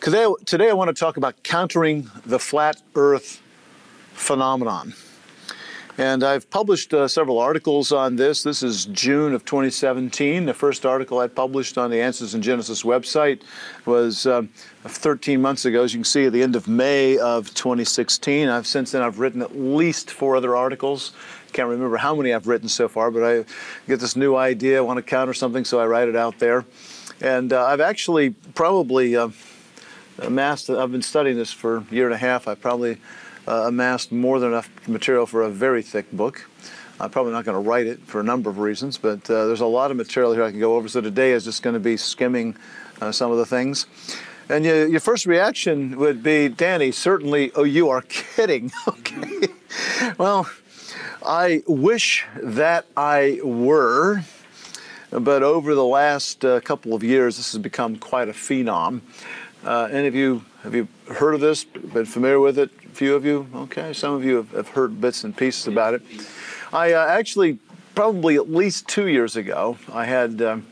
Today, today I want to talk about countering the flat earth phenomenon. And I've published uh, several articles on this. This is June of 2017. The first article I published on the Answers in Genesis website was um, 13 months ago, as you can see, at the end of May of 2016. I've since then I've written at least four other articles. Can't remember how many I've written so far, but I get this new idea, I want to counter something, so I write it out there. And uh, I've actually probably uh, amassed, I've been studying this for a year and a half. I probably uh, amassed more than enough material for a very thick book. I'm probably not going to write it for a number of reasons, but uh, there's a lot of material here I can go over. So today is just going to be skimming uh, some of the things. And you, your first reaction would be, Danny, certainly, oh, you are kidding. okay. well, I wish that I were, but over the last uh, couple of years, this has become quite a phenom. Uh, any of you, have you heard of this, been familiar with it? A few of you? Okay, some of you have, have heard bits and pieces about it. I uh, actually, probably at least two years ago, I had um,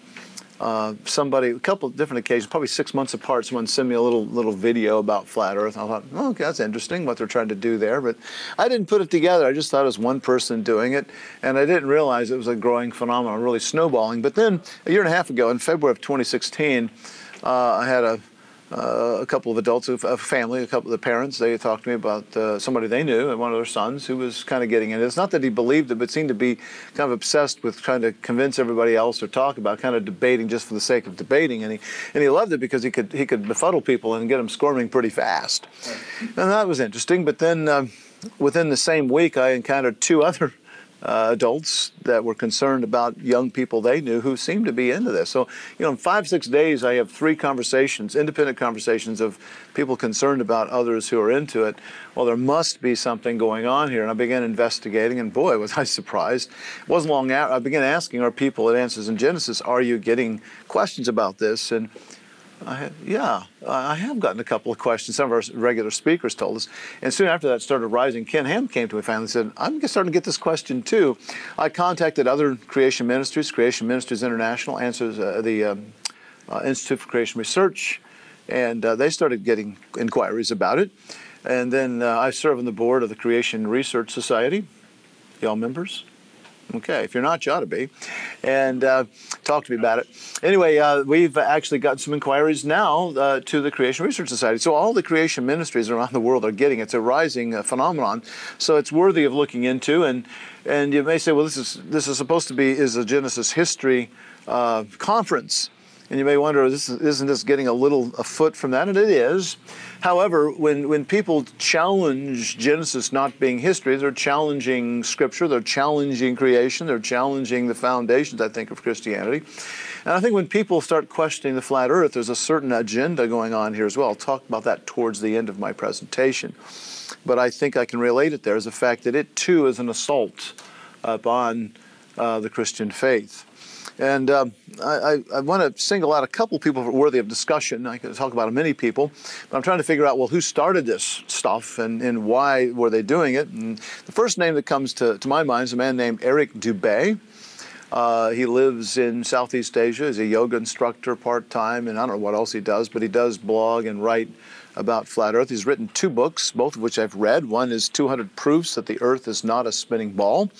uh, somebody, a couple of different occasions, probably six months apart, someone sent me a little little video about flat Earth. I thought, oh, okay, that's interesting what they're trying to do there. But I didn't put it together. I just thought it was one person doing it, and I didn't realize it was a growing phenomenon, really snowballing. But then a year and a half ago, in February of 2016, uh, I had a uh, a couple of adults, a family, a couple of the parents, they talked to me about uh, somebody they knew and one of their sons who was kind of getting in. It's not that he believed it, but seemed to be kind of obsessed with trying to convince everybody else or talk about, kind of debating just for the sake of debating. And he and he loved it because he could he could befuddle people and get them squirming pretty fast. And that was interesting. But then um, within the same week, I encountered two other uh, adults that were concerned about young people they knew who seemed to be into this. So, you know, in five, six days, I have three conversations, independent conversations of people concerned about others who are into it. Well, there must be something going on here. And I began investigating, and boy, was I surprised. It wasn't long after I began asking our people at Answers in Genesis, are you getting questions about this? And I, yeah, I have gotten a couple of questions. Some of our regular speakers told us. And soon after that started rising, Ken Ham came to me finally and said, I'm starting to get this question too. I contacted other creation ministries, Creation Ministries International, answers uh, the um, uh, Institute for Creation Research, and uh, they started getting inquiries about it. And then uh, I serve on the board of the Creation Research Society. Y'all members? Okay, if you're not, you ought to be. And uh, talk to me about it. Anyway, uh, we've actually gotten some inquiries now uh, to the Creation Research Society. So all the creation ministries around the world are getting. It's a rising uh, phenomenon. So it's worthy of looking into. And and you may say, well, this is this is supposed to be is a Genesis history uh, conference. And you may wonder, isn't this getting a little afoot from that? And it is. However, when, when people challenge Genesis not being history, they're challenging Scripture, they're challenging creation, they're challenging the foundations, I think, of Christianity. And I think when people start questioning the flat earth, there's a certain agenda going on here as well. I'll talk about that towards the end of my presentation. But I think I can relate it there as the fact that it too is an assault upon uh, the Christian faith. And um, I, I want to single out a couple people worthy of discussion. I could talk about many people, but I'm trying to figure out, well, who started this stuff and, and why were they doing it? And the first name that comes to, to my mind is a man named Eric Dubay. Uh, he lives in Southeast Asia. He's a yoga instructor part time, and I don't know what else he does, but he does blog and write about flat Earth. He's written two books, both of which I've read. One is 200 Proofs That the Earth is Not a Spinning Ball.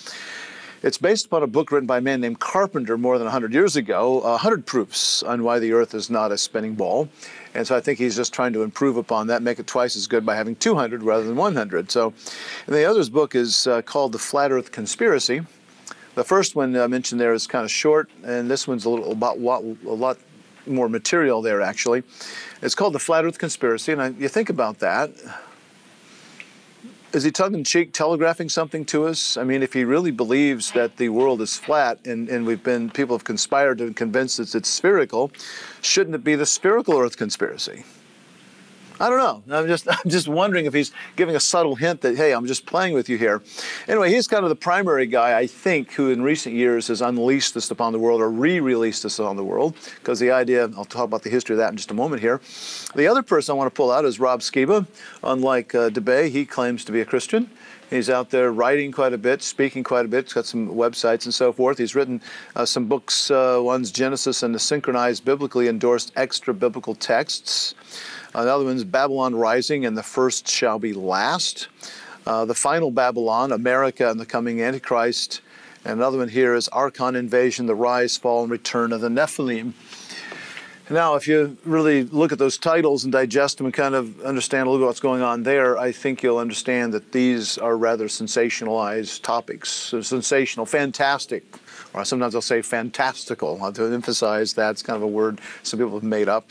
It's based upon a book written by a man named Carpenter more than 100 years ago, 100 Proofs on Why the Earth is Not a Spinning Ball. And so I think he's just trying to improve upon that, make it twice as good by having 200 rather than 100. So, and the other's book is uh, called The Flat Earth Conspiracy. The first one I mentioned there is kind of short, and this one's a little about a lot more material there actually. It's called The Flat Earth Conspiracy, and I, you think about that is he tongue in cheek telegraphing something to us? I mean, if he really believes that the world is flat and, and we've been, people have conspired to convince us it's spherical, shouldn't it be the spherical earth conspiracy? I don't know. I'm just I'm just wondering if he's giving a subtle hint that hey, I'm just playing with you here. Anyway, he's kind of the primary guy I think who in recent years has unleashed this upon the world or re-released this on the world because the idea I'll talk about the history of that in just a moment here. The other person I want to pull out is Rob Skiba. Unlike uh, Dubay, he claims to be a Christian. He's out there writing quite a bit, speaking quite a bit. He's got some websites and so forth. He's written uh, some books. Uh, one's Genesis and the Synchronized Biblically Endorsed Extra Biblical Texts. Another one is Babylon Rising, and the first shall be last. Uh, the final Babylon, America and the coming Antichrist. And another one here is Archon Invasion, the Rise, Fall, and Return of the Nephilim. Now, if you really look at those titles and digest them and kind of understand a little bit what's going on there, I think you'll understand that these are rather sensationalized topics. So sensational, fantastic, or sometimes I'll say fantastical. I'll to emphasize that's kind of a word some people have made up.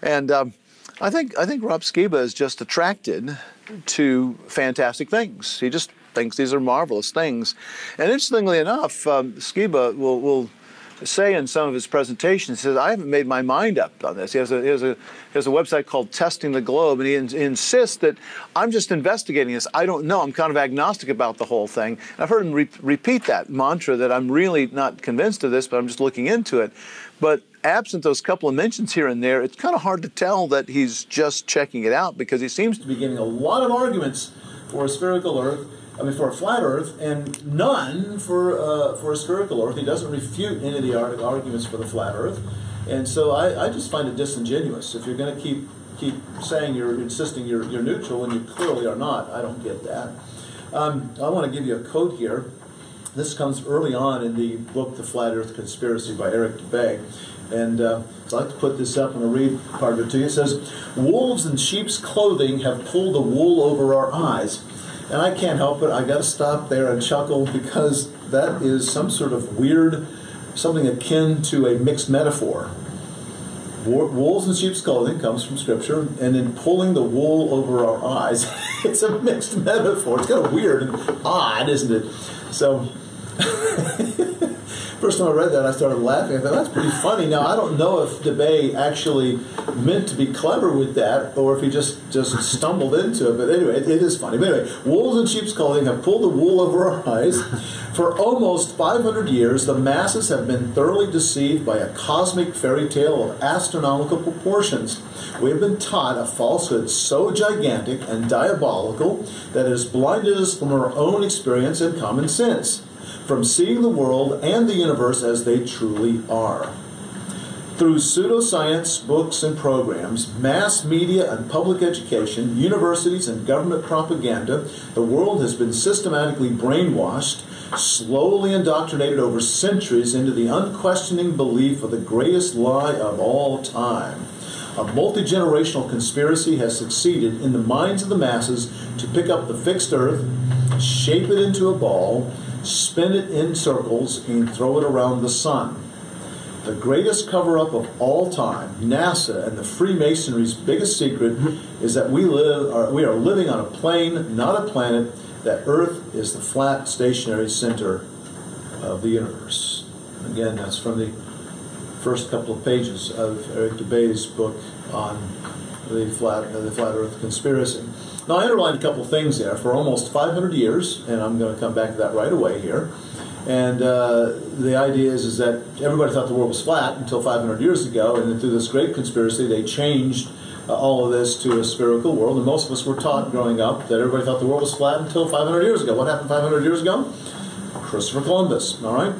And um, I think I think Rob Skiba is just attracted to fantastic things. He just thinks these are marvelous things. And interestingly enough, um, Skiba will, will say in some of his presentations, he says, I haven't made my mind up on this. He has a, he has a, he has a website called Testing the Globe, and he, in, he insists that I'm just investigating this. I don't know. I'm kind of agnostic about the whole thing. And I've heard him re repeat that mantra that I'm really not convinced of this, but I'm just looking into it. But absent those couple of mentions here and there, it's kind of hard to tell that he's just checking it out because he seems to be giving a lot of arguments for a spherical Earth I mean, for a flat Earth, and none for uh, for a spherical Earth. He doesn't refute any of the arguments for the flat Earth, and so I, I just find it disingenuous. If you're going to keep keep saying you're insisting you're, you're neutral and you clearly are not, I don't get that. Um, I want to give you a quote here. This comes early on in the book, The Flat Earth Conspiracy by Eric Dubay. And uh, I'd like to put this up and I'll read part of it to you. It says, Wolves in sheep's clothing have pulled the wool over our eyes and I can't help it. I got to stop there and chuckle because that is some sort of weird, something akin to a mixed metaphor. Wolves in sheep's clothing comes from Scripture, and in pulling the wool over our eyes, it's a mixed metaphor. It's kind of weird and odd, isn't it? So. First time I read that, I started laughing. I thought, that's pretty funny. Now, I don't know if Dubay actually meant to be clever with that or if he just, just stumbled into it. But anyway, it, it is funny. But anyway, wolves in sheep's clothing have pulled the wool over our eyes. For almost 500 years, the masses have been thoroughly deceived by a cosmic fairy tale of astronomical proportions. We have been taught a falsehood so gigantic and diabolical that it has blinded us from our own experience and common sense from seeing the world and the universe as they truly are. Through pseudoscience books and programs, mass media and public education, universities and government propaganda, the world has been systematically brainwashed, slowly indoctrinated over centuries into the unquestioning belief of the greatest lie of all time. A multi generational conspiracy has succeeded in the minds of the masses to pick up the fixed earth, shape it into a ball, spin it in circles, and throw it around the sun. The greatest cover up of all time, NASA and the Freemasonry's biggest secret is that we live are, we are living on a plane, not a planet, that Earth is the flat stationary center of the universe. Again, that's from the first couple of pages of Eric Dubay's book on the flat the flat Earth conspiracy. Now, I underlined a couple things there. For almost 500 years, and I'm going to come back to that right away here, and uh, the idea is, is that everybody thought the world was flat until 500 years ago, and then through this great conspiracy, they changed uh, all of this to a spherical world. And most of us were taught growing up that everybody thought the world was flat until 500 years ago. What happened 500 years ago? Christopher Columbus, all right?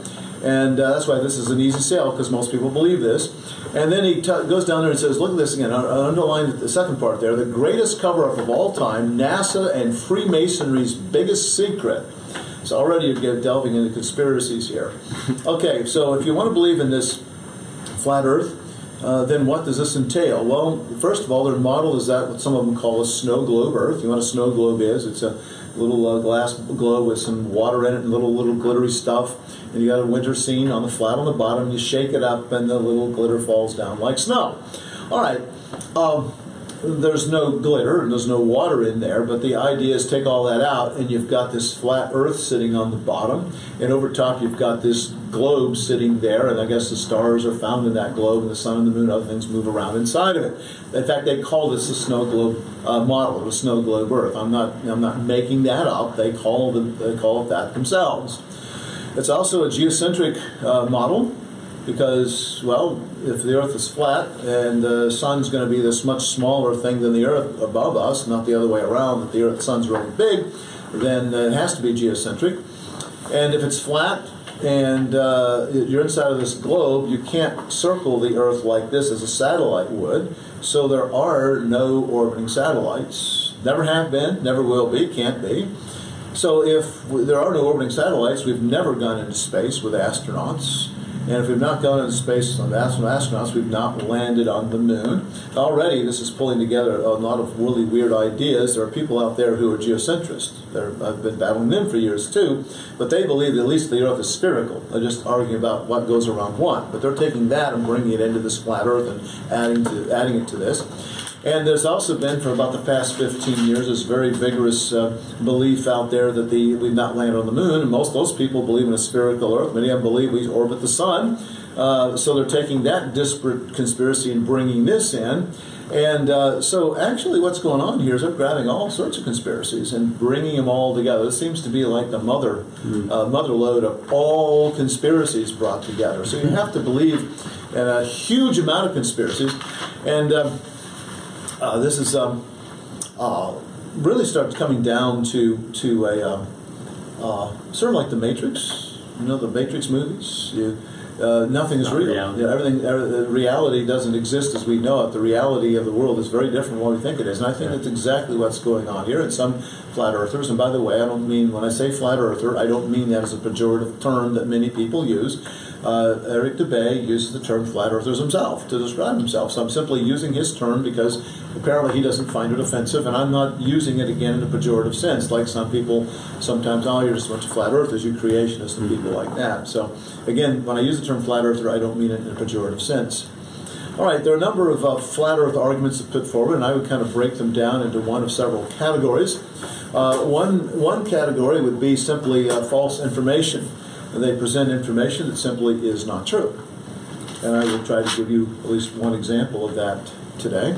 And uh, that's why this is an easy sale, because most people believe this. And then he goes down there and says, look at this again. I underlined the second part there. The greatest cover up of all time, NASA and Freemasonry's biggest secret. So already you're delving into conspiracies here. Okay, so if you want to believe in this flat Earth, uh, then what does this entail? Well, first of all, their model is that what some of them call a snow globe Earth. You know what a snow globe is? It's a little uh, glass globe with some water in it and little little glittery stuff and you got a winter scene on the flat on the bottom. You shake it up, and the little glitter falls down like snow. All right. Um, there's no glitter and there's no water in there, but the idea is take all that out and you've got this flat earth sitting on the bottom, and over top you've got this globe sitting there, and I guess the stars are found in that globe, and the sun and the moon, other things move around inside of it. In fact, they call this the snow globe uh, model a snow globe Earth. I'm not I'm not making that up. They call the, they call it that themselves. It's also a geocentric uh, model because, well, if the Earth is flat and the Sun's going to be this much smaller thing than the Earth above us, not the other way around, that the Earth, Sun's really big, then it has to be geocentric. And if it's flat and uh, you're inside of this globe, you can't circle the Earth like this as a satellite would. So there are no orbiting satellites. Never have been, never will be, can't be. So if there are no orbiting satellites, we've never gone into space with astronauts. And if we've not gone into space with astronauts, we've not landed on the moon. Already, this is pulling together a lot of really weird ideas. There are people out there who are geocentrists. They're, I've been battling them for years too, but they believe that at least the Earth is spherical. They're just arguing about what goes around what. But they're taking that and bringing it into this flat Earth and adding to adding it to this. And there's also been, for about the past 15 years, this very vigorous uh, belief out there that the, we've not landed on the moon. And most of those people believe in a spherical Earth. Many of them believe we orbit the sun. Uh, so they're taking that disparate conspiracy and bringing this in. And uh, so, actually, what's going on here is they're grabbing all sorts of conspiracies and bringing them all together. It seems to be like the mother, mm. uh, mother lode of all conspiracies brought together. So you have to believe in a huge amount of conspiracies. And um, uh, this is um, uh, really starts coming down to to a um, uh, sort of like the Matrix. You know the Matrix movies. You, uh, nothing is real. Reality. Everything, er, reality doesn't exist as we know it. The reality of the world is very different from what we think it is, and I think yeah. that's exactly what's going on here. And some flat earthers, and by the way, I don't mean when I say flat earther, I don't mean that as a pejorative term that many people use uh, Eric Dubay uses the term flat earthers himself to describe himself. So I'm simply using his term because apparently he doesn't find it offensive, and I'm not using it again in a pejorative sense, like some people sometimes, oh, you're just a bunch of flat earthers, you creationists, and people like that. So again, when I use the term flat earther, I don't mean it in a pejorative sense. All right, there are a number of uh, flat earth arguments to put forward, and I would kind of break them down into one of several categories. Uh, one, one category would be simply uh, false information they present information that simply is not true. And I will try to give you at least one example of that today.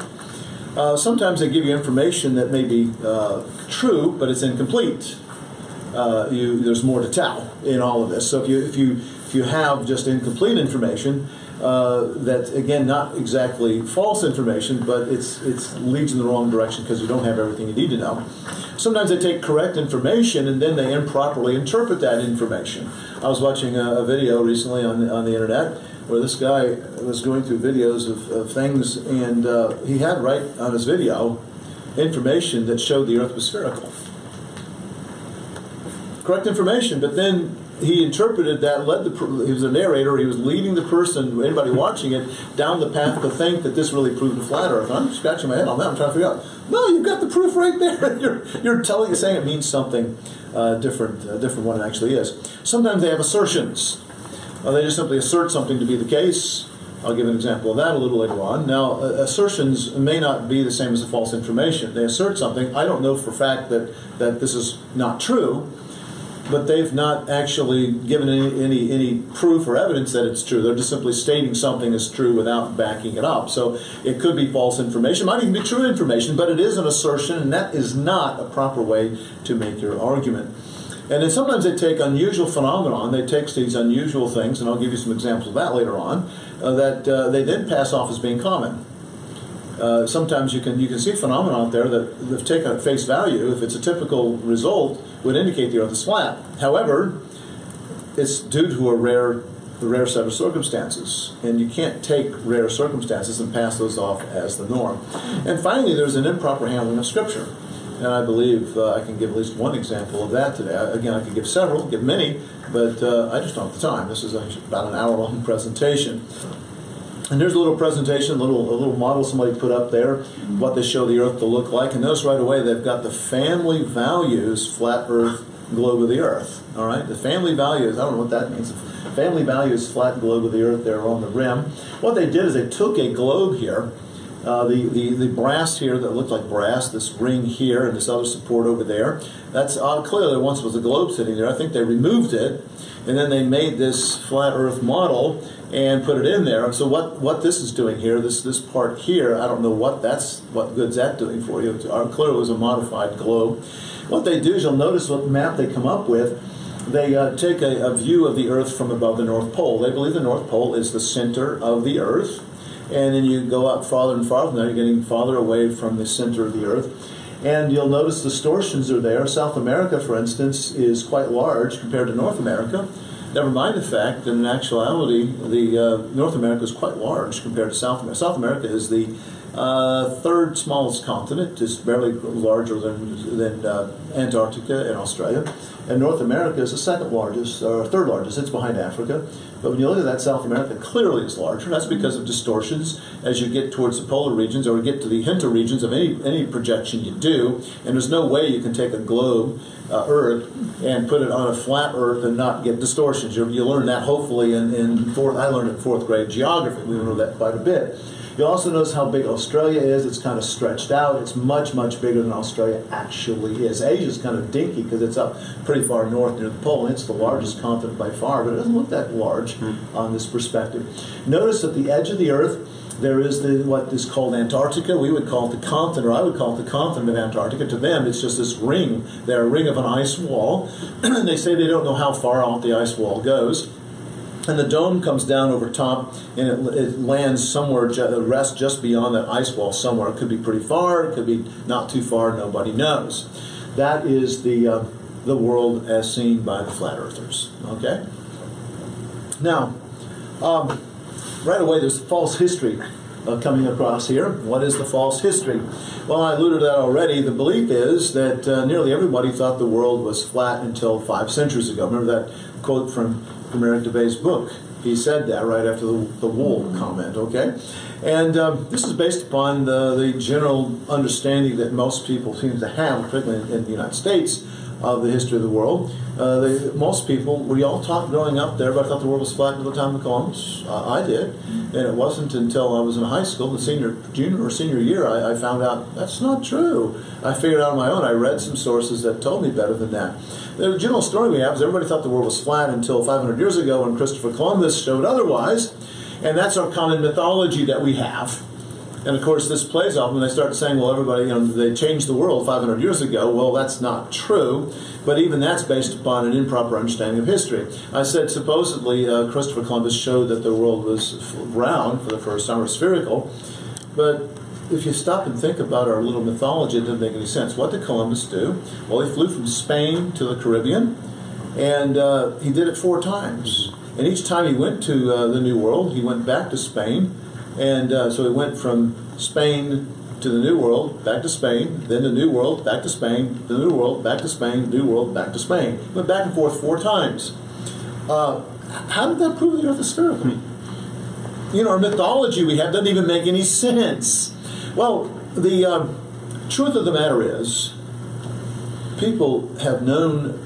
Uh, sometimes they give you information that may be uh, true, but it's incomplete. Uh, you, there's more to tell in all of this. So if you if you if you have just incomplete information, uh, that again not exactly false information, but it's it's leads in the wrong direction because you don't have everything you need to know. Sometimes they take correct information and then they improperly interpret that information. I was watching a, a video recently on the, on the internet where this guy was going through videos of, of things, and uh, he had right on his video information that showed the Earth was spherical. Correct information, but then he interpreted that, led the, he was a narrator, he was leading the person, anybody watching it, down the path to think that this really proved a flat earth. And I'm scratching my head on that, I'm trying to figure out, no, you've got the proof right there. you're, you're telling, you're saying it means something uh, different, uh, different what it actually is. Sometimes they have assertions. Uh, they just simply assert something to be the case. I'll give an example of that a little later on. Now, uh, assertions may not be the same as a false information. They assert something. I don't know for fact that, that this is not true, but they've not actually given any, any, any proof or evidence that it's true. They're just simply stating something is true without backing it up. So it could be false information, might even be true information, but it is an assertion, and that is not a proper way to make your argument. And then sometimes they take unusual phenomenon, they take these unusual things, and I'll give you some examples of that later on, uh, that uh, they then pass off as being common. Uh, sometimes you can you can see phenomena out there that, if taken at face value, if it's a typical result, would indicate the Earth is flat. However, it's due to a rare a rare set of circumstances, and you can't take rare circumstances and pass those off as the norm. And finally, there's an improper handling of Scripture. And I believe uh, I can give at least one example of that today. Again, I could give several, give many, but uh, I just don't have the time. This is a, about an hour long presentation. And there's a little presentation, a little, a little model somebody put up there, what they show the Earth to look like. And notice right away they've got the family values flat Earth globe of the Earth. All right, the family values. I don't know what that means. Family values flat globe of the Earth there on the rim. What they did is they took a globe here. Uh, the, the, the brass here that looked like brass, this ring here, and this other support over there. That's uh, clearly once was a globe sitting there. I think they removed it, and then they made this flat Earth model and put it in there. So what, what this is doing here, this this part here, I don't know what that's what good's that doing for you. Clearly, it was a modified globe. What they do is you'll notice what map they come up with. They uh, take a, a view of the Earth from above the North Pole. They believe the North Pole is the center of the Earth, and then you go up farther and farther. Now you're getting farther away from the center of the Earth. And you'll notice distortions are there. South America, for instance, is quite large compared to North America. Never mind the fact that in actuality, the uh, North America is quite large compared to South America. South America is the Uh, third smallest continent, just barely larger than, than uh, Antarctica and Australia. And North America is the second largest, or third largest, it's behind Africa. But when you look at that, South America clearly is larger. That's because of distortions as you get towards the polar regions or get to the hinter regions of any, any projection you do. And there's no way you can take a globe, uh, Earth, and put it on a flat Earth and not get distortions. You, you learn that hopefully in, in fourth, I learned in fourth grade geography. We learned that quite a bit. You also notice how big Australia is. It's kind of stretched out. It's much, much bigger than Australia actually is. Asia's kind of dinky because it's up pretty far north near the pole, and it's the largest continent by far, but it doesn't look that large mm. on this perspective. Notice at the edge of the Earth, there is the what is called Antarctica. We would call it the continent, or I would call it the continent of Antarctica. To them, it's just this ring. They're a ring of an ice wall. they say they don't know how far out the ice wall goes and the dome comes down over top and it, it lands somewhere, ju- rests just beyond that ice wall somewhere. It could be pretty far, it could be not too far, nobody knows. That is the, uh, the world as seen by the flat earthers. Okay? Now, um, right away, there's false history uh, coming across here. What is the false history? Well, I alluded to that already. The belief is that uh, nearly everybody thought the world was flat until five centuries ago. Remember that quote from Eric Dubay's book. He said that right after the, the wool comment, okay? And um, this is based upon the, the general understanding that most people seem to have, particularly in, in the United States, of the history of the world. Uh, they, most people, we all taught growing up there, but I thought the world was flat until the time of Columbus. Uh, I did. And it wasn't until I was in high school, the senior, junior or senior year, I, I, found out that's not true. I figured out on my own. I read some sources that told me better than that. The general story we have is everybody thought the world was flat until 500 years ago when Christopher Columbus showed otherwise. And that's our common mythology that we have. And of course, this plays off when they start saying, well, everybody, you know, they changed the world 500 years ago. Well, that's not true. But even that's based upon an improper understanding of history. I said supposedly uh, Christopher Columbus showed that the world was round for the first time, or spherical. But if you stop and think about our little mythology, it doesn't make any sense. What did Columbus do? Well, he flew from Spain to the Caribbean, and uh, he did it four times. And each time he went to uh, the New World, he went back to Spain, and uh, so we went from Spain to the New World, back to Spain, then the New World, back to Spain, the New World, back to Spain, New World, back to Spain. Went back and forth four times. Uh, how did that prove the Earth is spherical? You know, our mythology we have doesn't even make any sense. Well, the uh, truth of the matter is, people have known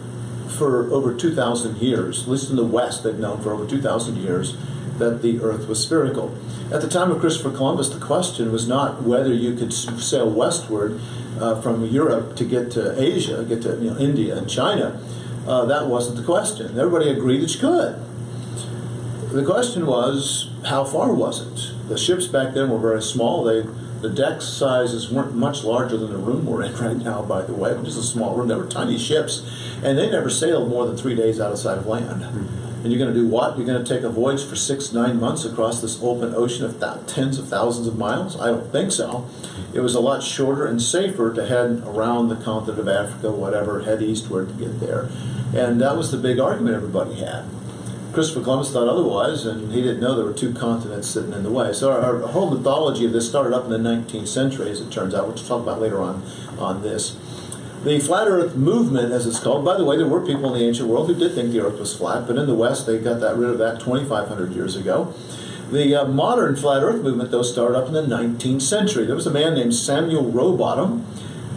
for over 2,000 years, at least in the West, they've known for over 2,000 years that the Earth was spherical. At the time of Christopher Columbus, the question was not whether you could sail westward uh, from Europe to get to Asia, get to you know, India and China. Uh, that wasn't the question. Everybody agreed that you could. The question was, how far was it? The ships back then were very small. They the deck sizes weren't much larger than the room we're in right now, by the way, just a small room. They were tiny ships, and they never sailed more than three days outside of land. And you're going to do what? You're going to take a voyage for six, nine months across this open ocean of th- tens of thousands of miles? I don't think so. It was a lot shorter and safer to head around the continent of Africa, whatever, head eastward to get there. And that was the big argument everybody had. Christopher Columbus thought otherwise, and he didn't know there were two continents sitting in the way. So our, our, whole mythology of this started up in the 19th century, as it turns out. Which we'll talk about later on on this. The flat Earth movement, as it's called. By the way, there were people in the ancient world who did think the Earth was flat, but in the West they got that rid of that 2,500 years ago. The uh, modern flat Earth movement, though, started up in the 19th century. There was a man named Samuel Rowbotham.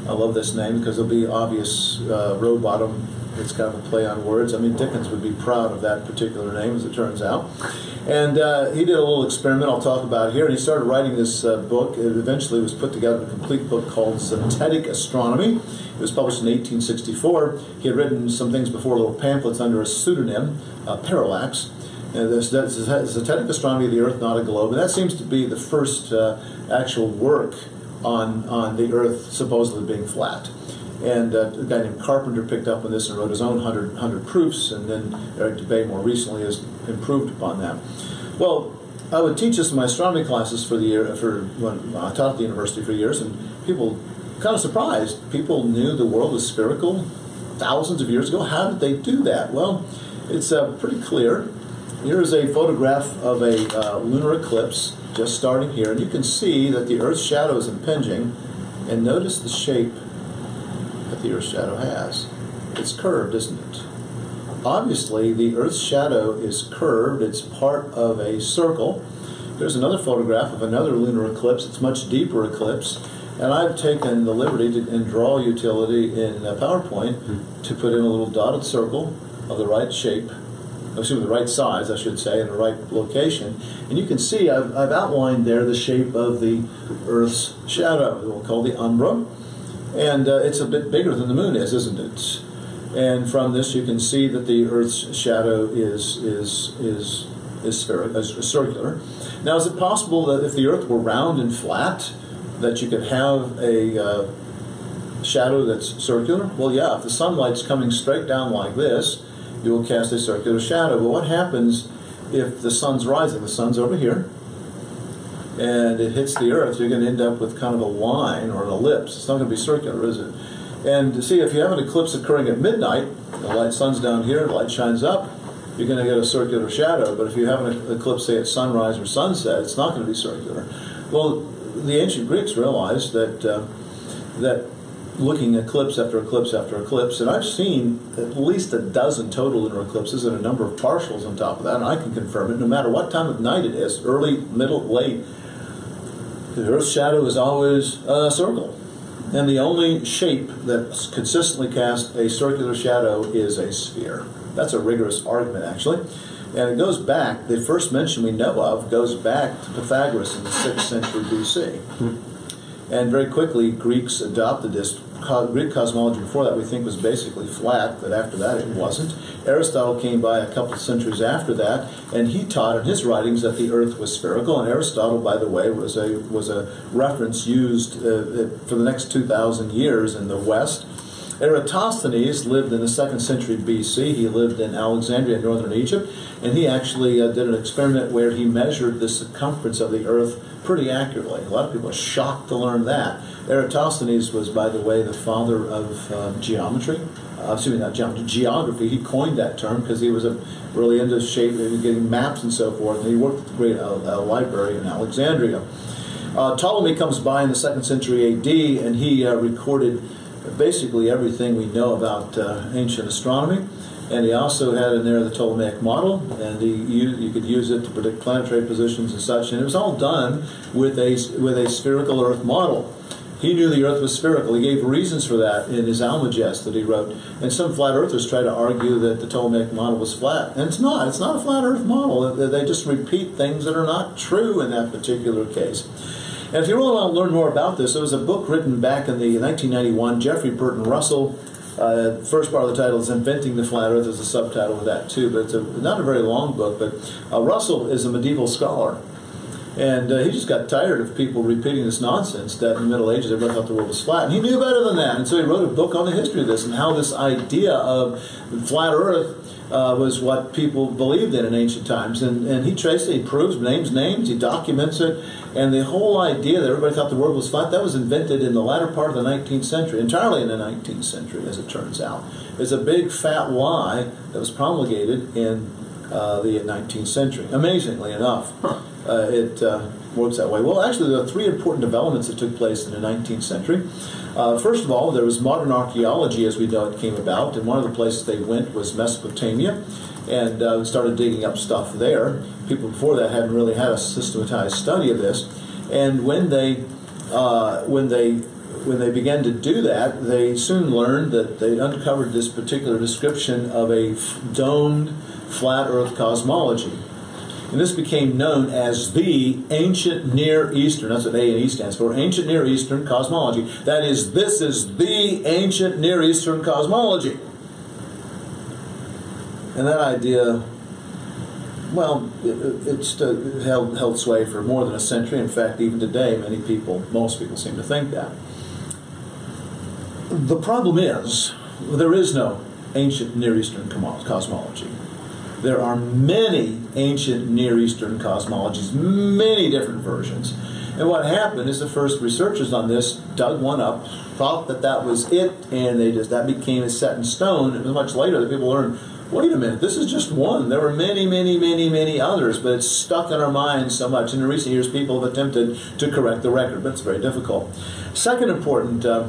I love this name because it'll be obvious. Uh, Rowbotham it's kind of a play on words. I mean, Dickens would be proud of that particular name, as it turns out. And uh, he did a little experiment I'll talk about here, and he started writing this uh, book. It eventually was put together a complete book called Zetetic Astronomy. It was published in 1864. He had written some things before, little pamphlets under a pseudonym, uh, Parallax. And this, that's Zetetic Astronomy of the Earth, not a globe. And that seems to be the first uh, actual work on, on the Earth supposedly being flat. And uh, a guy named Carpenter picked up on this and wrote his own 100, 100 proofs, and then Eric Dubay more recently has improved upon that. Well, I would teach this in my astronomy classes for the year, for when I taught at the university for years, and people kind of surprised. People knew the world was spherical thousands of years ago. How did they do that? Well, it's uh, pretty clear. Here is a photograph of a uh, lunar eclipse just starting here, and you can see that the Earth's shadow is impinging, and notice the shape that the Earth's shadow has. It's curved, isn't it? Obviously, the Earth's shadow is curved. It's part of a circle. There's another photograph of another lunar eclipse. It's much deeper eclipse. And I've taken the liberty to, in draw utility in PowerPoint to put in a little dotted circle of the right shape, excuse me, the right size, I should say, and the right location. And you can see I've, I've outlined there the shape of the Earth's shadow, we'll call the umbra. And uh, it's a bit bigger than the moon is, isn't it? And from this, you can see that the Earth's shadow is is is is, spherical, is circular. Now, is it possible that if the Earth were round and flat, that you could have a uh, shadow that's circular? Well, yeah. If the sunlight's coming straight down like this, you will cast a circular shadow. But what happens if the sun's rising? The sun's over here, and it hits the Earth. You're going to end up with kind of a line or an ellipse. It's not going to be circular, is it? And to see, if you have an eclipse occurring at midnight, the light sun's down here, the light shines up, you're going to get a circular shadow. But if you have an eclipse, say at sunrise or sunset, it's not going to be circular. Well, the ancient Greeks realized that uh, that looking eclipse after eclipse after eclipse, and I've seen at least a dozen total lunar eclipses and a number of partials on top of that, and I can confirm it. No matter what time of night it is, early, middle, late, the Earth's shadow is always a circle. And the only shape that consistently casts a circular shadow is a sphere. That's a rigorous argument, actually. And it goes back, the first mention we know of goes back to Pythagoras in the 6th century BC. Hmm. And very quickly, Greeks adopted this. Greek cosmology before that we think was basically flat, but after that it wasn't. Aristotle came by a couple of centuries after that, and he taught in his writings that the Earth was spherical. And Aristotle, by the way, was a was a reference used uh, for the next two thousand years in the West. Eratosthenes lived in the second century BC. He lived in Alexandria, in northern Egypt, and he actually uh, did an experiment where he measured the circumference of the Earth pretty accurately. A lot of people are shocked to learn that. Eratosthenes was, by the way, the father of uh, geometry. Uh, excuse me, not geometry, geography. He coined that term because he was a, really into shape, getting maps and so forth. And he worked at the great uh, uh, library in Alexandria. Uh, Ptolemy comes by in the second century AD, and he uh, recorded basically everything we know about ancient astronomy. And he also had in there the Ptolemaic model, and he used, you could use it to predict planetary positions and such. And it was all done with a with a spherical Earth model. He knew the Earth was spherical. He gave reasons for that in his Almagest that he wrote. And some flat Earthers try to argue that the Ptolemaic model was flat, and it's not. It's not a flat Earth model. They just repeat things that are not true in that particular case. And if you really want to learn more about this, there was a book written back in the 1991. Jeffrey Burton Russell uh, first part of the title is Inventing the Flat Earth. There's a subtitle of that too, but it's a, not a very long book. But uh, Russell is a medieval scholar. And uh, he just got tired of people repeating this nonsense that in the Middle Ages everybody thought the world was flat. And he knew better than that. And so he wrote a book on the history of this and how this idea of flat Earth uh, was what people believed in in ancient times. And, and he traces it, he proves, names names, he documents it. And the whole idea that everybody thought the world was flat, that was invented in the latter part of the 19th century, entirely in the 19th century, as it turns out. It's a big fat lie that was promulgated in uh, the 19th century. Amazingly enough, uh, it uh, works that way. Well, actually, there are three important developments that took place in the 19th century. Uh, first of all, there was modern archaeology as we know it came about, and one of the places they went was Mesopotamia and uh, started digging up stuff there. People before that hadn't really had a systematized study of this, and when they uh, when they when they began to do that, they soon learned that they uncovered this particular description of a domed flat Earth cosmology. And this became known as the ancient Near Eastern, that's what A and E stands for, ancient Near Eastern cosmology. That is, this is the ancient Near Eastern cosmology. And that idea, well, it, it's held, held sway for more than a century. In fact, even today, many people, most people seem to think that. The problem is, there is no ancient Near Eastern cosmology. There are many ancient Near Eastern cosmologies, many different versions. And what happened is the first researchers on this dug one up, thought that that was it, and they just that became a set in stone. It was much later that people learned, wait a minute, this is just one. There were many, many, many, many others, but it's stuck in our minds so much. And in recent years, people have attempted to correct the record, but it's very difficult. Second important uh,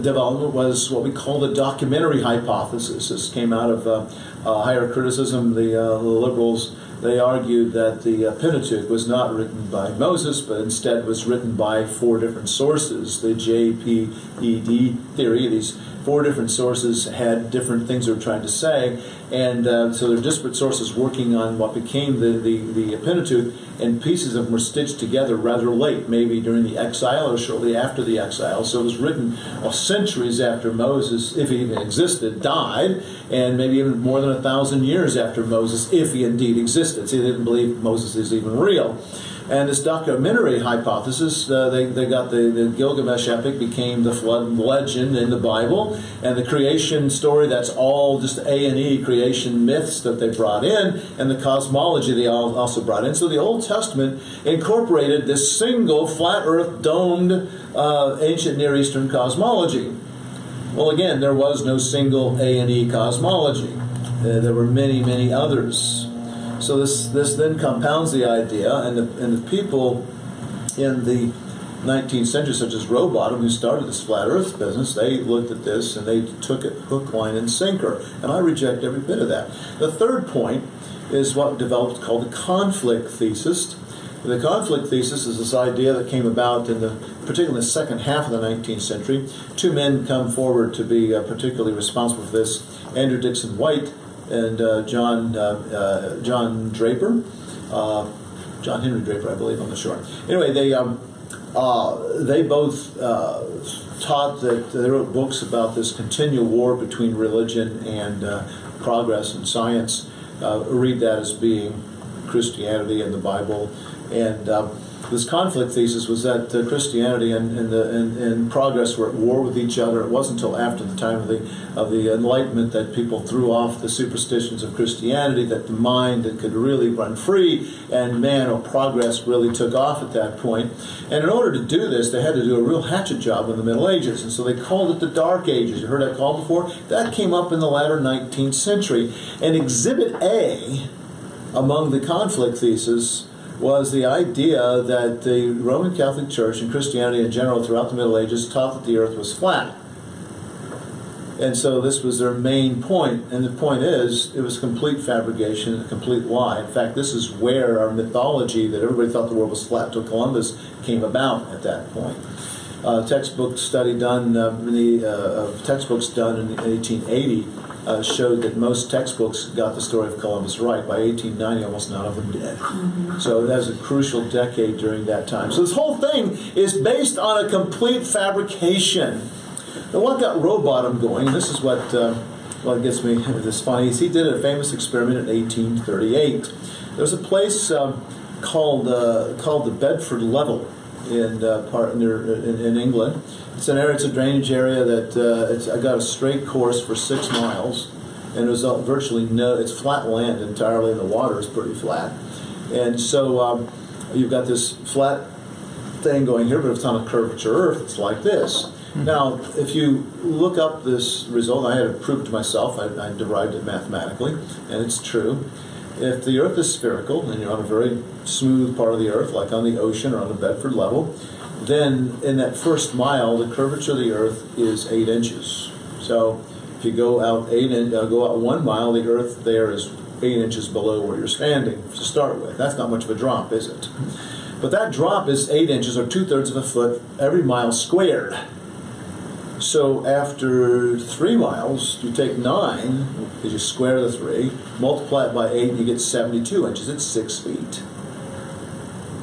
development was what we call the documentary hypothesis. This came out of uh, uh, higher criticism. The, uh, the liberals they argued that the uh, Pentateuch was not written by Moses, but instead was written by four different sources. The JPED theory, these four different sources had different things they were trying to say, and uh, so they're disparate sources working on what became the, the, the Pentateuch, and pieces of them were stitched together rather late, maybe during the exile or shortly after the exile. So it was written well, centuries after Moses, if he even existed, died, and maybe even more than a thousand years after Moses, if he indeed existed. See, they didn't believe Moses is even real. And this documentary hypothesis, uh, they, they got the, the Gilgamesh epic became the flood legend in the Bible, and the creation story that's all just A and E creation myths that they brought in, and the cosmology they also brought in. So the Old Testament incorporated this single flat Earth domed uh, ancient Near Eastern cosmology. Well, again, there was no single A and E cosmology. Uh, there were many, many others. So this this then compounds the idea, and the and the people in the 19th century, such as Rowbotham, who started this flat Earth business, they looked at this and they took it hook, line, and sinker. And I reject every bit of that. The third point is what developed called the conflict thesis. The conflict thesis is this idea that came about in the, particularly in the second half of the 19th century. Two men come forward to be uh, particularly responsible for this: Andrew Dickson White and uh, John uh, uh, John Draper, John Henry Draper, I believe, on the shore. Anyway, they um, they both taught that they wrote books about this continual war between religion and progress and science. read that as being Christianity and the Bible, and um, this conflict thesis was that uh, Christianity and, and, the, and, and, progress were at war with each other. It wasn't until after the time of the, of the Enlightenment that people threw off the superstitions of Christianity, that the mind that could really run free, and man, or progress really took off at that point. And in order to do this, they had to do a real hatchet job in the Middle Ages, and so they called it the Dark Ages. You heard that call before? That came up in the latter 19th century. And Exhibit A among the conflict thesis was the idea that the Roman Catholic Church and Christianity in general throughout the Middle Ages taught that the earth was flat. And so this was their main point. And the point is, it was complete fabrication, a complete lie. In fact, this is where our mythology that everybody thought the world was flat to Columbus came about at that point. Uh, textbook study done, uh, the uh, textbooks done in 1880 uh, showed that most textbooks got the story of Columbus right. By 1890, almost none of them did. Mm-hmm. So that was a crucial decade during that time. So this whole thing is based on a complete fabrication. Now, what got Rowbotham going, and this is what, uh, what gets me this funny, is he did a famous experiment in 1838. There was a place um, called, uh, called the Bedford Level in, uh, part, near, in, in England it's an area, it's a drainage area that uh, it's, I got a straight course for six miles, and there's virtually no, it's flat land entirely, and the water is pretty flat. And so um, you've got this flat thing going here, but if it's on a curvature earth, it's like this. Mm-hmm. Now, if you look up this result, I had it proved to myself, I, I derived it mathematically, and it's true. If the earth is spherical, and you're on a very smooth part of the earth, like on the ocean or on the Bedford level, then in that first mile, the curvature of the Earth is eight inches. So if you go out eight in, uh, go out one mile, the Earth there is eight inches below where you're standing to start with. That's not much of a drop, is it? But that drop is eight inches or two thirds of a foot every mile squared. So after three miles, you take nine, because you square the three, multiply it by eight, and you get 72 inches. It's six feet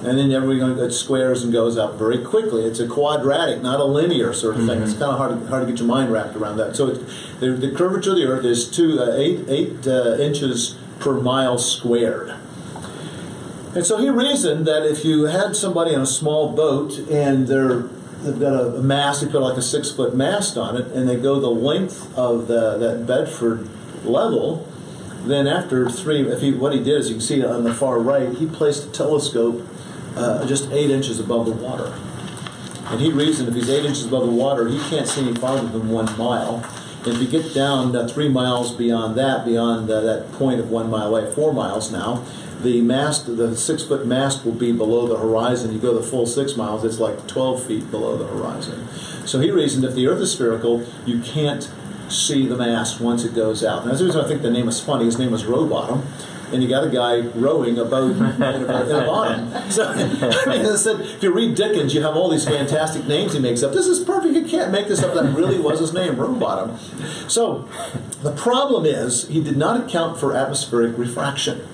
and then everything it squares and goes up very quickly. It's a quadratic, not a linear sort of thing. Mm-hmm. It's kind of hard to, hard to get your mind wrapped around that. So it, the, the, curvature of the Earth is two uh, eight eight uh, inches per mile squared. And so he reasoned that if you had somebody on a small boat and they're they've got a, a mast, they put like a six foot mast on it, and they go the length of the, that Bedford level, then after three, if he, what he did is you can see on the far right, he placed a telescope uh, just eight inches above the water. And he reasoned if he's eight inches above the water, he can't see any farther than one mile. And if you get down uh, three miles beyond that, beyond uh, that point of one mile away, four miles now, the mast, the six foot mast will be below the horizon. You go the full six miles, it's like 12 feet below the horizon. So he reasoned if the Earth is spherical, you can't see the mast once it goes out. And that's the reason I think the name is funny. His name was Rowbotham. And you got a guy rowing a boat in a bottom. So, I mean, I said, if you read Dickens, you have all these fantastic names he makes up. This is perfect. You can't make this up. That really was his name, Rowbotham. So, the problem is he did not account for atmospheric refraction.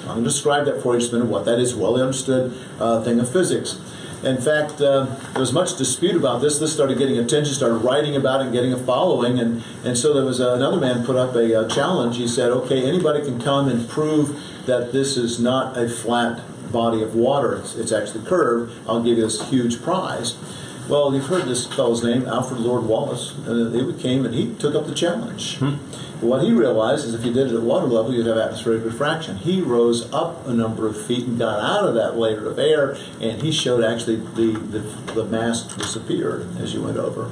I'm going to describe that for you just a minute. What that is, well understood uh, thing of physics. In fact, uh, there was much dispute about this. This started getting attention, started writing about it, and getting a following, and, and so there was uh, another man put up a, a challenge. He said, "Okay, anybody can come and prove that this is not a flat body of water. It's, it's actually curved. I'll give you this huge prize." Well, you've heard this fellow's name, Alfred Lord Wallace. Uh, he came and he took up the challenge. Hmm. What he realized is if you did it at water level, you'd have atmospheric refraction. He rose up a number of feet and got out of that layer of air, and he showed actually the, the, the mast disappeared as you went over.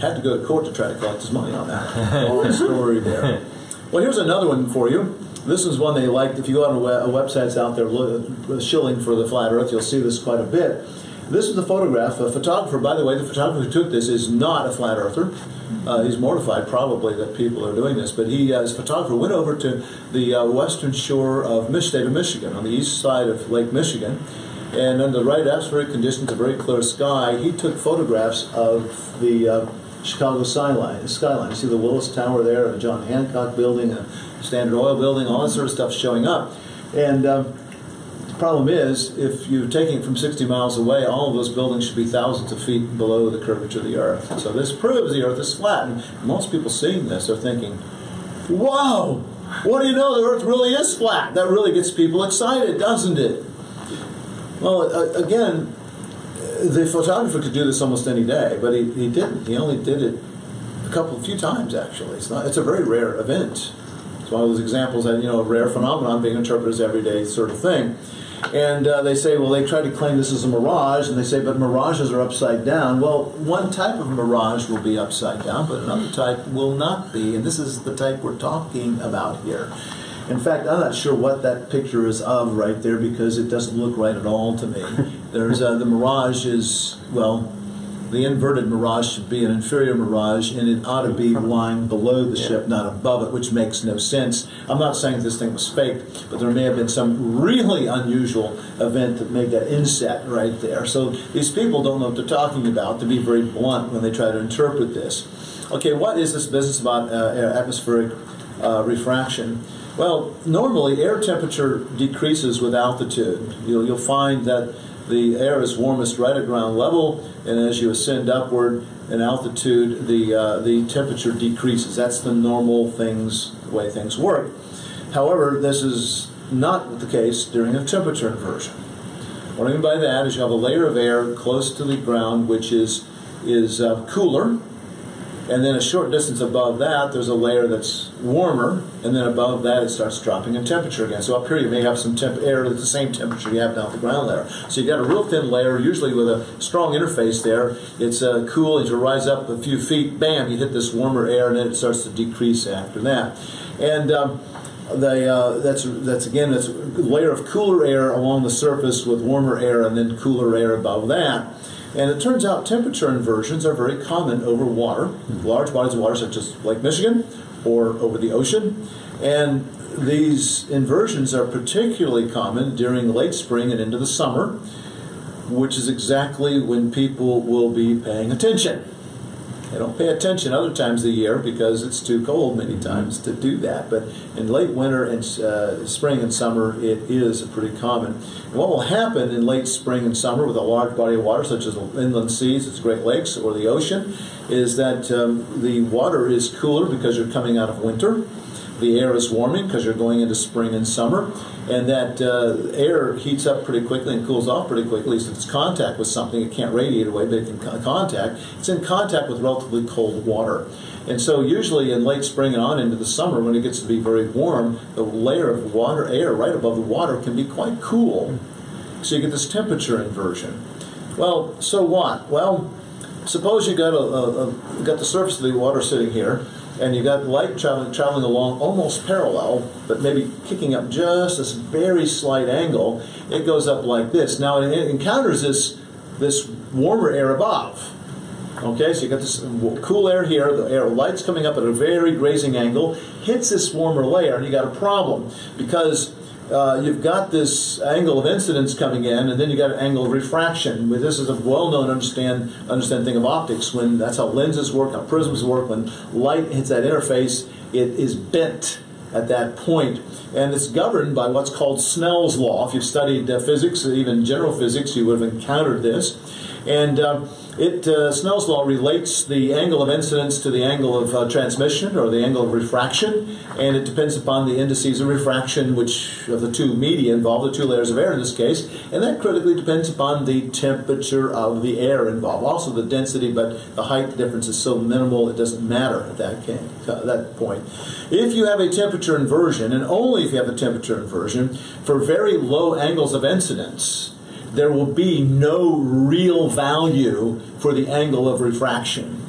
Had to go to court to try to collect his money on that. Long story there. Well, here's another one for you. This is one they liked. If you go on a, websites out there uh, shilling for the flat Earth, you'll see this quite a bit. This is a photograph. A photographer, by the way, the photographer who took this is not a flat earther. Uh, he's mortified probably that people are doing this, but he, as a photographer, went over to the uh, western shore of the state of Michigan, on the east side of Lake Michigan, and under the right atmospheric conditions, a very clear sky, he took photographs of the uh, Chicago skyline. Skyline. You see the Willis Tower there, the John Hancock Building, a Standard Oil Building, all that sort of stuff showing up, and. Um, the problem is, if you're taking it from 60 miles away, all of those buildings should be thousands of feet below the curvature of the Earth. So this proves the Earth is flat. And most people seeing this are thinking, "Whoa! What do you know? The Earth really is flat." That really gets people excited, doesn't it? Well, again, the photographer could do this almost any day, but he, he didn't. He only did it a couple, few times actually. It's not. It's a very rare event. It's one of those examples that you know, a rare phenomenon being interpreted as everyday sort of thing. And uh, they say, well, they try to claim this is a mirage, and they say, but mirages are upside down. Well, one type of mirage will be upside down, but another type will not be, and this is the type we're talking about here. In fact, I'm not sure what that picture is of right there because it doesn't look right at all to me. There's uh, the mirage is well, the inverted mirage should be an inferior mirage, and it ought to be lying below the yeah. ship, not above it, which makes no sense. I'm not saying this thing was faked, but there may have been some really unusual event that made that inset right there. So these people don't know what they're talking about, to be very blunt when they try to interpret this. Okay, what is this business about uh, atmospheric uh, refraction? Well, normally air temperature decreases with altitude. You'll, you'll find that the air is warmest right at ground level, and as you ascend upward in altitude, the uh, the temperature decreases. That's the normal things the way things work. However, this is not the case during a temperature inversion. What I mean by that is you have a layer of air close to the ground which is is uh, cooler and then a short distance above that, there's a layer that's warmer, and then above that, it starts dropping in temperature again. So up here, you may have some temp- air that's the same temperature you have down at the ground layer. So you've got a real thin layer, usually with a strong interface there. It's uh, cool, as you rise up a few feet, bam, you hit this warmer air, and then it starts to decrease after that. And um, the, uh, that's that's again that's a layer of cooler air along the surface with warmer air and then cooler air above that. And it turns out temperature inversions are very common over water, large bodies of water such as Lake Michigan or over the ocean. And these inversions are particularly common during late spring and into the summer, which is exactly when people will be paying attention. They don't pay attention other times of the year because it's too cold many times to do that. But in late winter and uh, spring and summer, it is pretty common. And what will happen in late spring and summer with a large body of water, such as the inland seas, its Great Lakes, or the ocean, is that um, the water is cooler because you're coming out of winter the air is warming because you're going into spring and summer, and that uh, air heats up pretty quickly and cools off pretty quickly. So it's contact with something, it can't radiate away, but it can contact. It's in contact with relatively cold water. And so, usually in late spring and on into the summer, when it gets to be very warm, the layer of water air right above the water can be quite cool. So, you get this temperature inversion. Well, so what? Well, suppose you got a, a, a got the surface of the water sitting here, and you've got light traveling, traveling along almost parallel, but maybe kicking up just this very slight angle, it goes up like this. Now it encounters this this warmer air above. Okay, so you got this cool air here, the air light's coming up at a very grazing angle, hits this warmer layer, and you got a problem because uh, you've got this angle of incidence coming in, and then you've got an angle of refraction. This is a well-known understand understand thing of optics. When that's how lenses work, how prisms work. When light hits that interface, it is bent at that point, and it's governed by what's called Snell's law. If you've studied uh, physics, even general physics, you would have encountered this, and. Uh, it, uh, Snell's law relates the angle of incidence to the angle of uh, transmission or the angle of refraction, and it depends upon the indices of refraction, which of the two media involved, the two layers of air in this case, and that critically depends upon the temperature of the air involved, also the density, but the height difference is so minimal it doesn't matter at that, uh, that point. If you have a temperature inversion, and only if you have a temperature inversion, for very low angles of incidence, there will be no real value for the angle of refraction.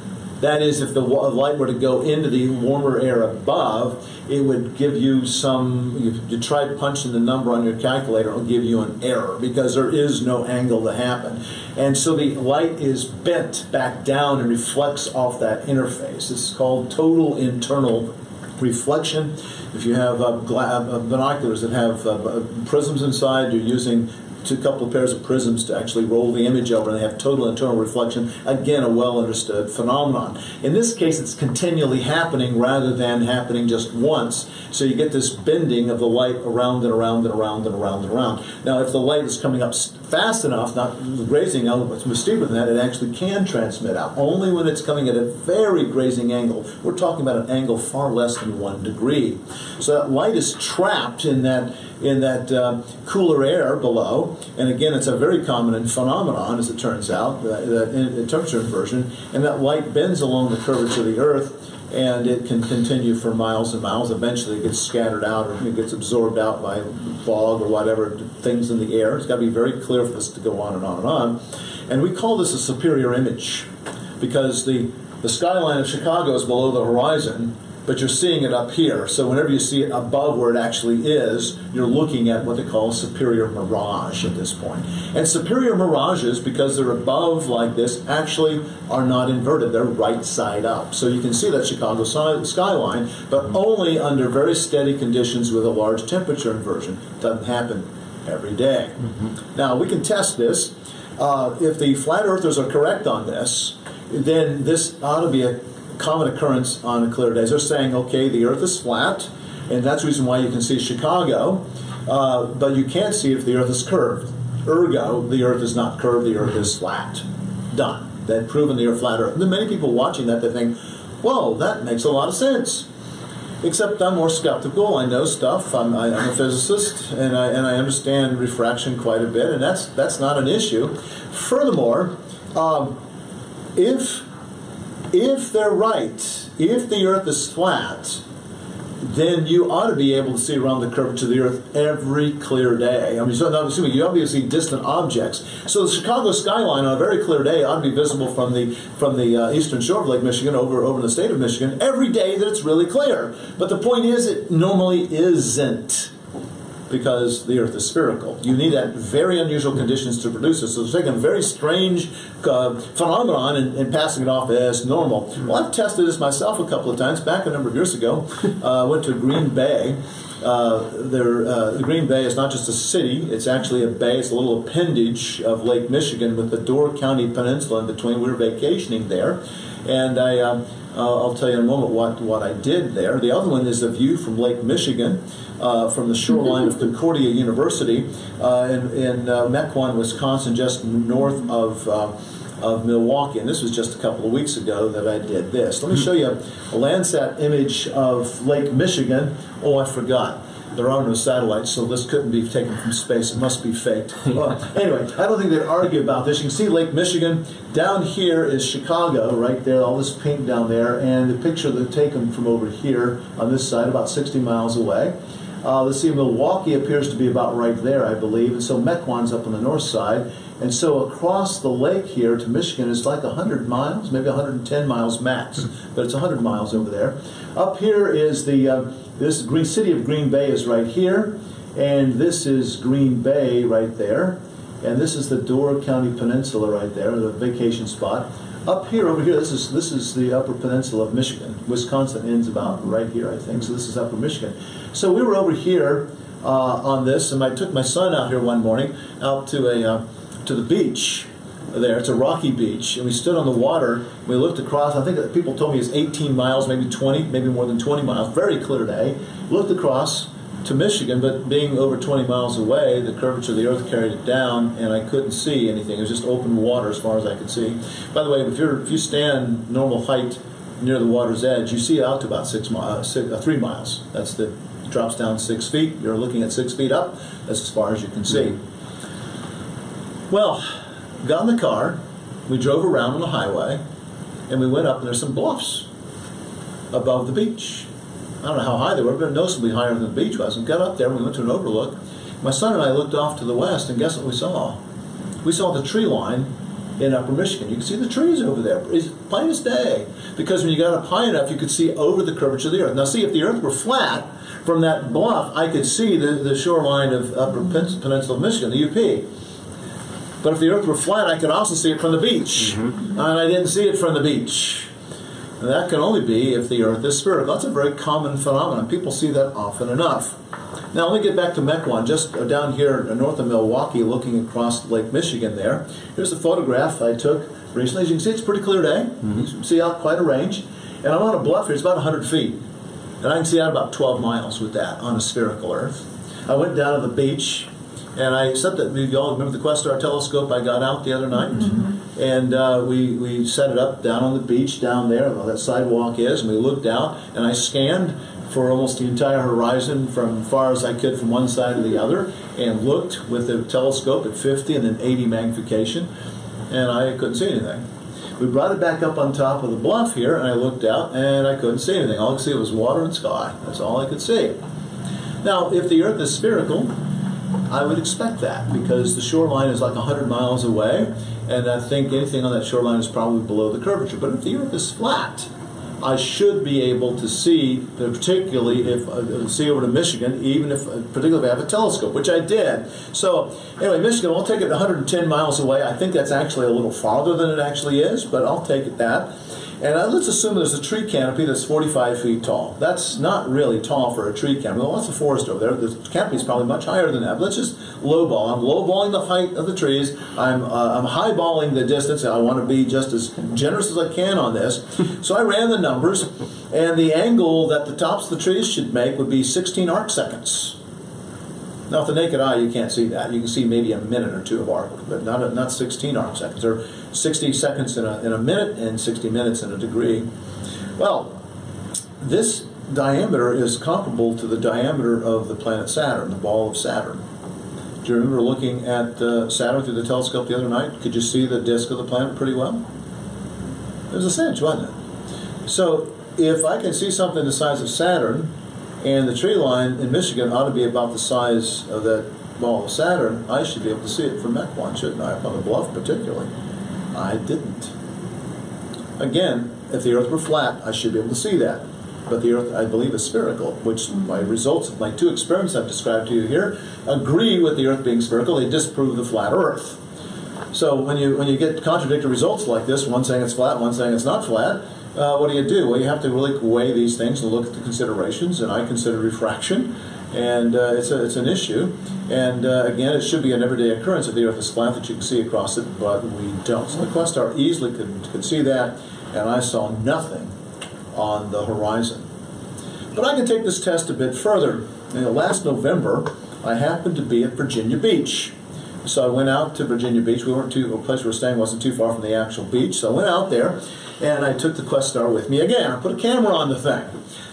That is, if the light were to go into the warmer air above, it would give you some, if you try punching the number on your calculator, it'll give you an error because there is no angle to happen. And so the light is bent back down and reflects off that interface. It's called total internal reflection. If you have uh, uh, binoculars that have uh, prisms inside, you're using two couple of pairs of prisms to actually roll the image over and they have total internal reflection. Again, a well understood phenomenon. In this case, it's continually happening rather than happening just once. So you get this bending of the light around and around and around and around and around. Now, if the light is coming up fast enough, not grazing out much steeper than that, it actually can transmit out. Only when it's coming at a very grazing angle. We're talking about an angle far less than one degree. So that light is trapped in that in that uh, cooler air below. And again, it's a very common phenomenon, as it turns out, that, that temperature inversion. And that light bends along the curvature of the Earth and it can continue for miles and miles. Eventually, it gets scattered out or it gets absorbed out by fog or whatever things in the air. It's got to be very clear for this to go on and on and on. And we call this a superior image because the, the skyline of Chicago is below the horizon, but you're seeing it up here. So whenever you see it above where it actually is, you're looking at what they call superior mirage at this point. And superior mirages, because they're above like this, actually are not inverted. They're right side up. So you can see that Chicago skyline, but only under very steady conditions with a large temperature inversion. Doesn't happen every day. Mm-hmm. Now, we can test this. Uh, if the flat earthers are correct on this, then this ought to be a common occurrence on a clear day. They're saying, okay, the Earth is flat, and that's the reason why you can see Chicago, uh, but you can't see if the Earth is curved. Ergo, the Earth is not curved, the Earth is flat. Done. They've proven the Earth flat Earth. And then many people watching that, they think, well, that makes a lot of sense. Except I'm more skeptical. I know stuff. I'm, I, am a physicist, and I, and I understand refraction quite a bit, and that's that's not an issue. Furthermore, um, if if they're right, if the Earth is flat, then you ought to be able to see around the curvature of the Earth every clear day. I mean, so not assuming you obviously see distant objects. So the Chicago skyline on a very clear day ought to be visible from the from the uh, eastern shore of Lake Michigan over over the state of Michigan every day that it's really clear. But the point is, it normally isn't because the Earth is spherical. You need that very unusual conditions to produce it. So it's taking a very strange uh, phenomenon and, and, passing it off as normal. Well, I've tested this myself a couple of times. Back a number of years ago, uh, I uh, went to Green Bay. Uh, there, uh, Green Bay is not just a city, it's actually a bay. It's a little appendage of Lake Michigan with the Door County Peninsula in between. We were vacationing there. And I, um, I'll tell you in a moment what, what I did there. The other one is a view from Lake Michigan uh, from the shoreline of Concordia University uh, in, in uh, Mequon, Wisconsin, just north of uh, of Milwaukee. And this was just a couple of weeks ago that I did this. Let me show you a Landsat image of Lake Michigan. Oh, I forgot there are no satellites, so this couldn't be taken from space. It must be faked. well, anyway, I don't think they'd argue about this. You can see Lake Michigan. Down here is Chicago, right there, all this pink down there, and the picture they've taken from over here on this side, about 60 miles away. Uh, let's see, Milwaukee appears to be about right there, I believe. And so Mequon's up on the north side. And so across the lake here to Michigan is like 100 miles, maybe 110 miles max, but it's 100 miles over there. Up here is the uh, this green city of Green Bay is right here, and this is Green Bay right there, and this is the Door County Peninsula right there, the vacation spot. Up here, over here, this is this is the Upper Peninsula of Michigan. Wisconsin ends about right here, I think. So this is Upper Michigan. So we were over here uh, on this, and I took my son out here one morning out to a uh, to the beach there. It's a rocky beach, and we stood on the water. We looked across. I think that people told me it's 18 miles, maybe 20, maybe more than 20 miles. Very clear day. Looked across to Michigan, but being over 20 miles away, the curvature of the earth carried it down, and I couldn't see anything. It was just open water as far as I could see. By the way, if, you're, if you stand normal height near the water's edge, you see out to about six miles, six, uh, three miles. That's the drops down six feet. You're looking at six feet up. That's as far as you can see. Well, got in the car. We drove around on the highway, and we went up, and there's some bluffs above the beach. I don't know how high they were, but noticeably higher than the beach was. And got up there, and we went to an overlook. My son and I looked off to the west, and guess what we saw? We saw the tree line in Upper Michigan. You can see the trees over there. It's plain as day. Because when you got up high enough, you could see over the curvature of the earth. Now, see, if the earth were flat from that bluff, I could see the, the shoreline of Upper Peninsula of Michigan, the UP. But if the earth were flat, I could also see it from the beach. Mm-hmm. And I didn't see it from the beach. And that can only be if the earth is spherical. That's a very common phenomenon. People see that often enough. Now, let me get back to Mequon, just down here north of Milwaukee, looking across Lake Michigan there. Here's a photograph I took recently. As you can see, it's a pretty clear day. Mm-hmm. You can see out quite a range. And I'm on a bluff here, it's about 100 feet. And I can see out about 12 miles with that on a spherical earth. I went down to the beach and I set that. You all remember the Questar telescope I got out the other night, and uh, we we set it up down on the beach down there where that sidewalk is, and we looked out, and I scanned for almost the entire horizon from far as I could from one side to the other, and looked with the telescope at 50 and then 80 magnification, and I couldn't see anything. We brought it back up on top of the bluff here, and I looked out, and I couldn't see anything. All I could see was water and sky. That's all I could see. Now, if the Earth is spherical, I would expect that because the shoreline is like 100 miles away, and I think anything on that shoreline is probably below the curvature. But if the Earth is flat, I should be able to see, particularly if uh, see over to Michigan, even if uh, particularly if I have a telescope, which I did. So anyway, Michigan, I'll take it 110 miles away. I think that's actually a little farther than it actually is, but I'll take it that. And let's assume there's a tree canopy that's 45 feet tall. That's not really tall for a tree canopy. Well, lots of forest over there. The canopy is probably much higher than that. But let's just lowball. I'm lowballing the height of the trees. I'm uh, I'm highballing the distance. I want to be just as generous as I can on this. so I ran the numbers, and the angle that the tops of the trees should make would be 16 arc seconds. Now, with the naked eye, you can't see that. You can see maybe a minute or two of arc, but not not 16 arc seconds. Or 60 seconds in a, in a minute and 60 minutes in a degree. Well, this diameter is comparable to the diameter of the planet Saturn, the ball of Saturn. Do you remember looking at uh, Saturn through the telescope the other night? Could you see the disk of the planet pretty well? It was a cinch, wasn't it? So, if I can see something the size of Saturn, and the tree line in Michigan ought to be about the size of that ball of Saturn, I should be able to see it from Mequon, shouldn't I? Up on the bluff, particularly. I didn't. Again, if the Earth were flat, I should be able to see that. But the Earth, I believe, is spherical, which my results of my two experiments I've described to you here agree with the Earth being spherical. They disprove the flat Earth. So when you when you get contradictory results like this, one saying it's flat, one saying it's not flat, uh, what do you do? Well, you have to really weigh these things and look at the considerations. And I consider refraction, and uh, it's a, it's an issue. And uh, again, it should be an everyday occurrence if the Earth is flat that you can see across it, but we don't. So the Questar easily could, could see that, and I saw nothing on the horizon. But I can take this test a bit further. You know, last November, I happened to be at Virginia Beach. So I went out to Virginia Beach. We weren't too, the place we were staying wasn't too far from the actual beach. So I went out there and I took the Questar with me again. I put a camera on the thing.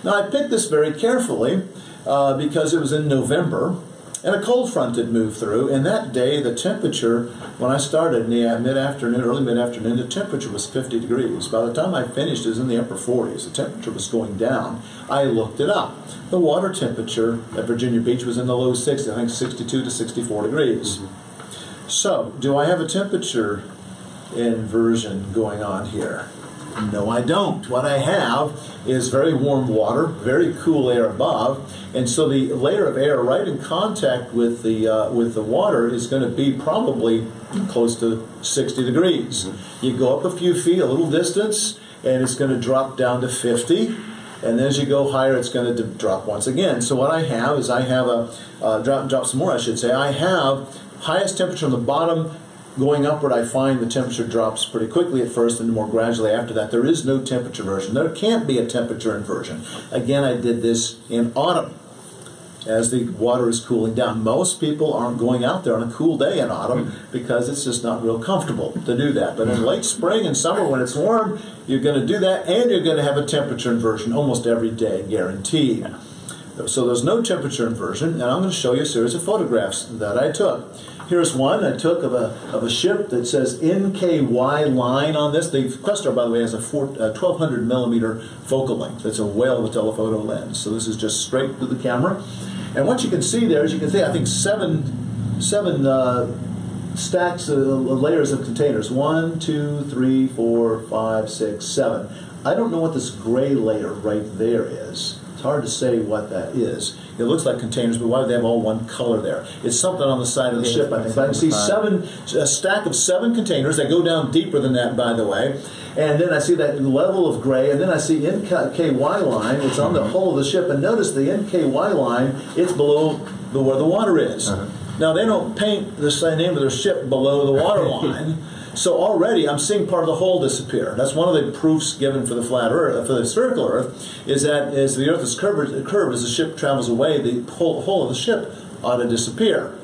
Now I picked this very carefully uh, because it was in November and a cold front had moved through. And that day, the temperature, when I started in the mid afternoon, early mid afternoon, the temperature was 50 degrees. By the time I finished, it was in the upper 40s. The temperature was going down. I looked it up. The water temperature at Virginia Beach was in the low 60s, I think 62 to 64 degrees. So, do I have a temperature inversion going on here? No, I don't. What I have is very warm water, very cool air above, and so the layer of air right in contact with the uh, with the water is going to be probably close to 60 degrees. You go up a few feet, a little distance, and it's going to drop down to 50. And then as you go higher, it's going to drop once again. So what I have is I have a uh, drop drop some more. I should say I have highest temperature on the bottom, Going upward, I find the temperature drops pretty quickly at first and more gradually after that. There is no temperature inversion. There can't be a temperature inversion. Again, I did this in autumn as the water is cooling down. Most people aren't going out there on a cool day in autumn because it's just not real comfortable to do that. But in late spring and summer when it's warm, you're going to do that and you're going to have a temperature inversion almost every day, guaranteed. So there's no temperature inversion, and I'm going to show you a series of photographs that I took. Here's one I took of a, of a ship that says NKY line on this. The Questar, by the way, has a, four, a 1200 millimeter focal length. It's a whale with a telephoto lens. So this is just straight to the camera. And what you can see there is you can see, I think, seven, seven uh, stacks, uh, layers of containers. One, two, three, four, five, six, seven. I don't know what this gray layer right there is. It's hard to say what that is. It looks like containers, but why do they have all one color there? It's something on the side of the ship, I think. But I can see seven, a stack of seven containers that go down deeper than that, by the way. And then I see that level of gray, and then I see NKY line. It's on the mm-hmm. hull of the ship, and notice the NKY line. It's below the, where the water is. Uh-huh. Now they don't paint the name of their ship below the water line. So already I'm seeing part of the hole disappear. That's one of the proofs given for the flat Earth, for the spherical Earth, is that as the Earth is curved, curved as the ship travels away, the whole, of the ship ought to disappear.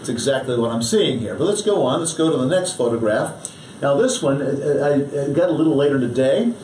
It's exactly what I'm seeing here. But let's go on. Let's go to the next photograph. Now this one, I got a little later today.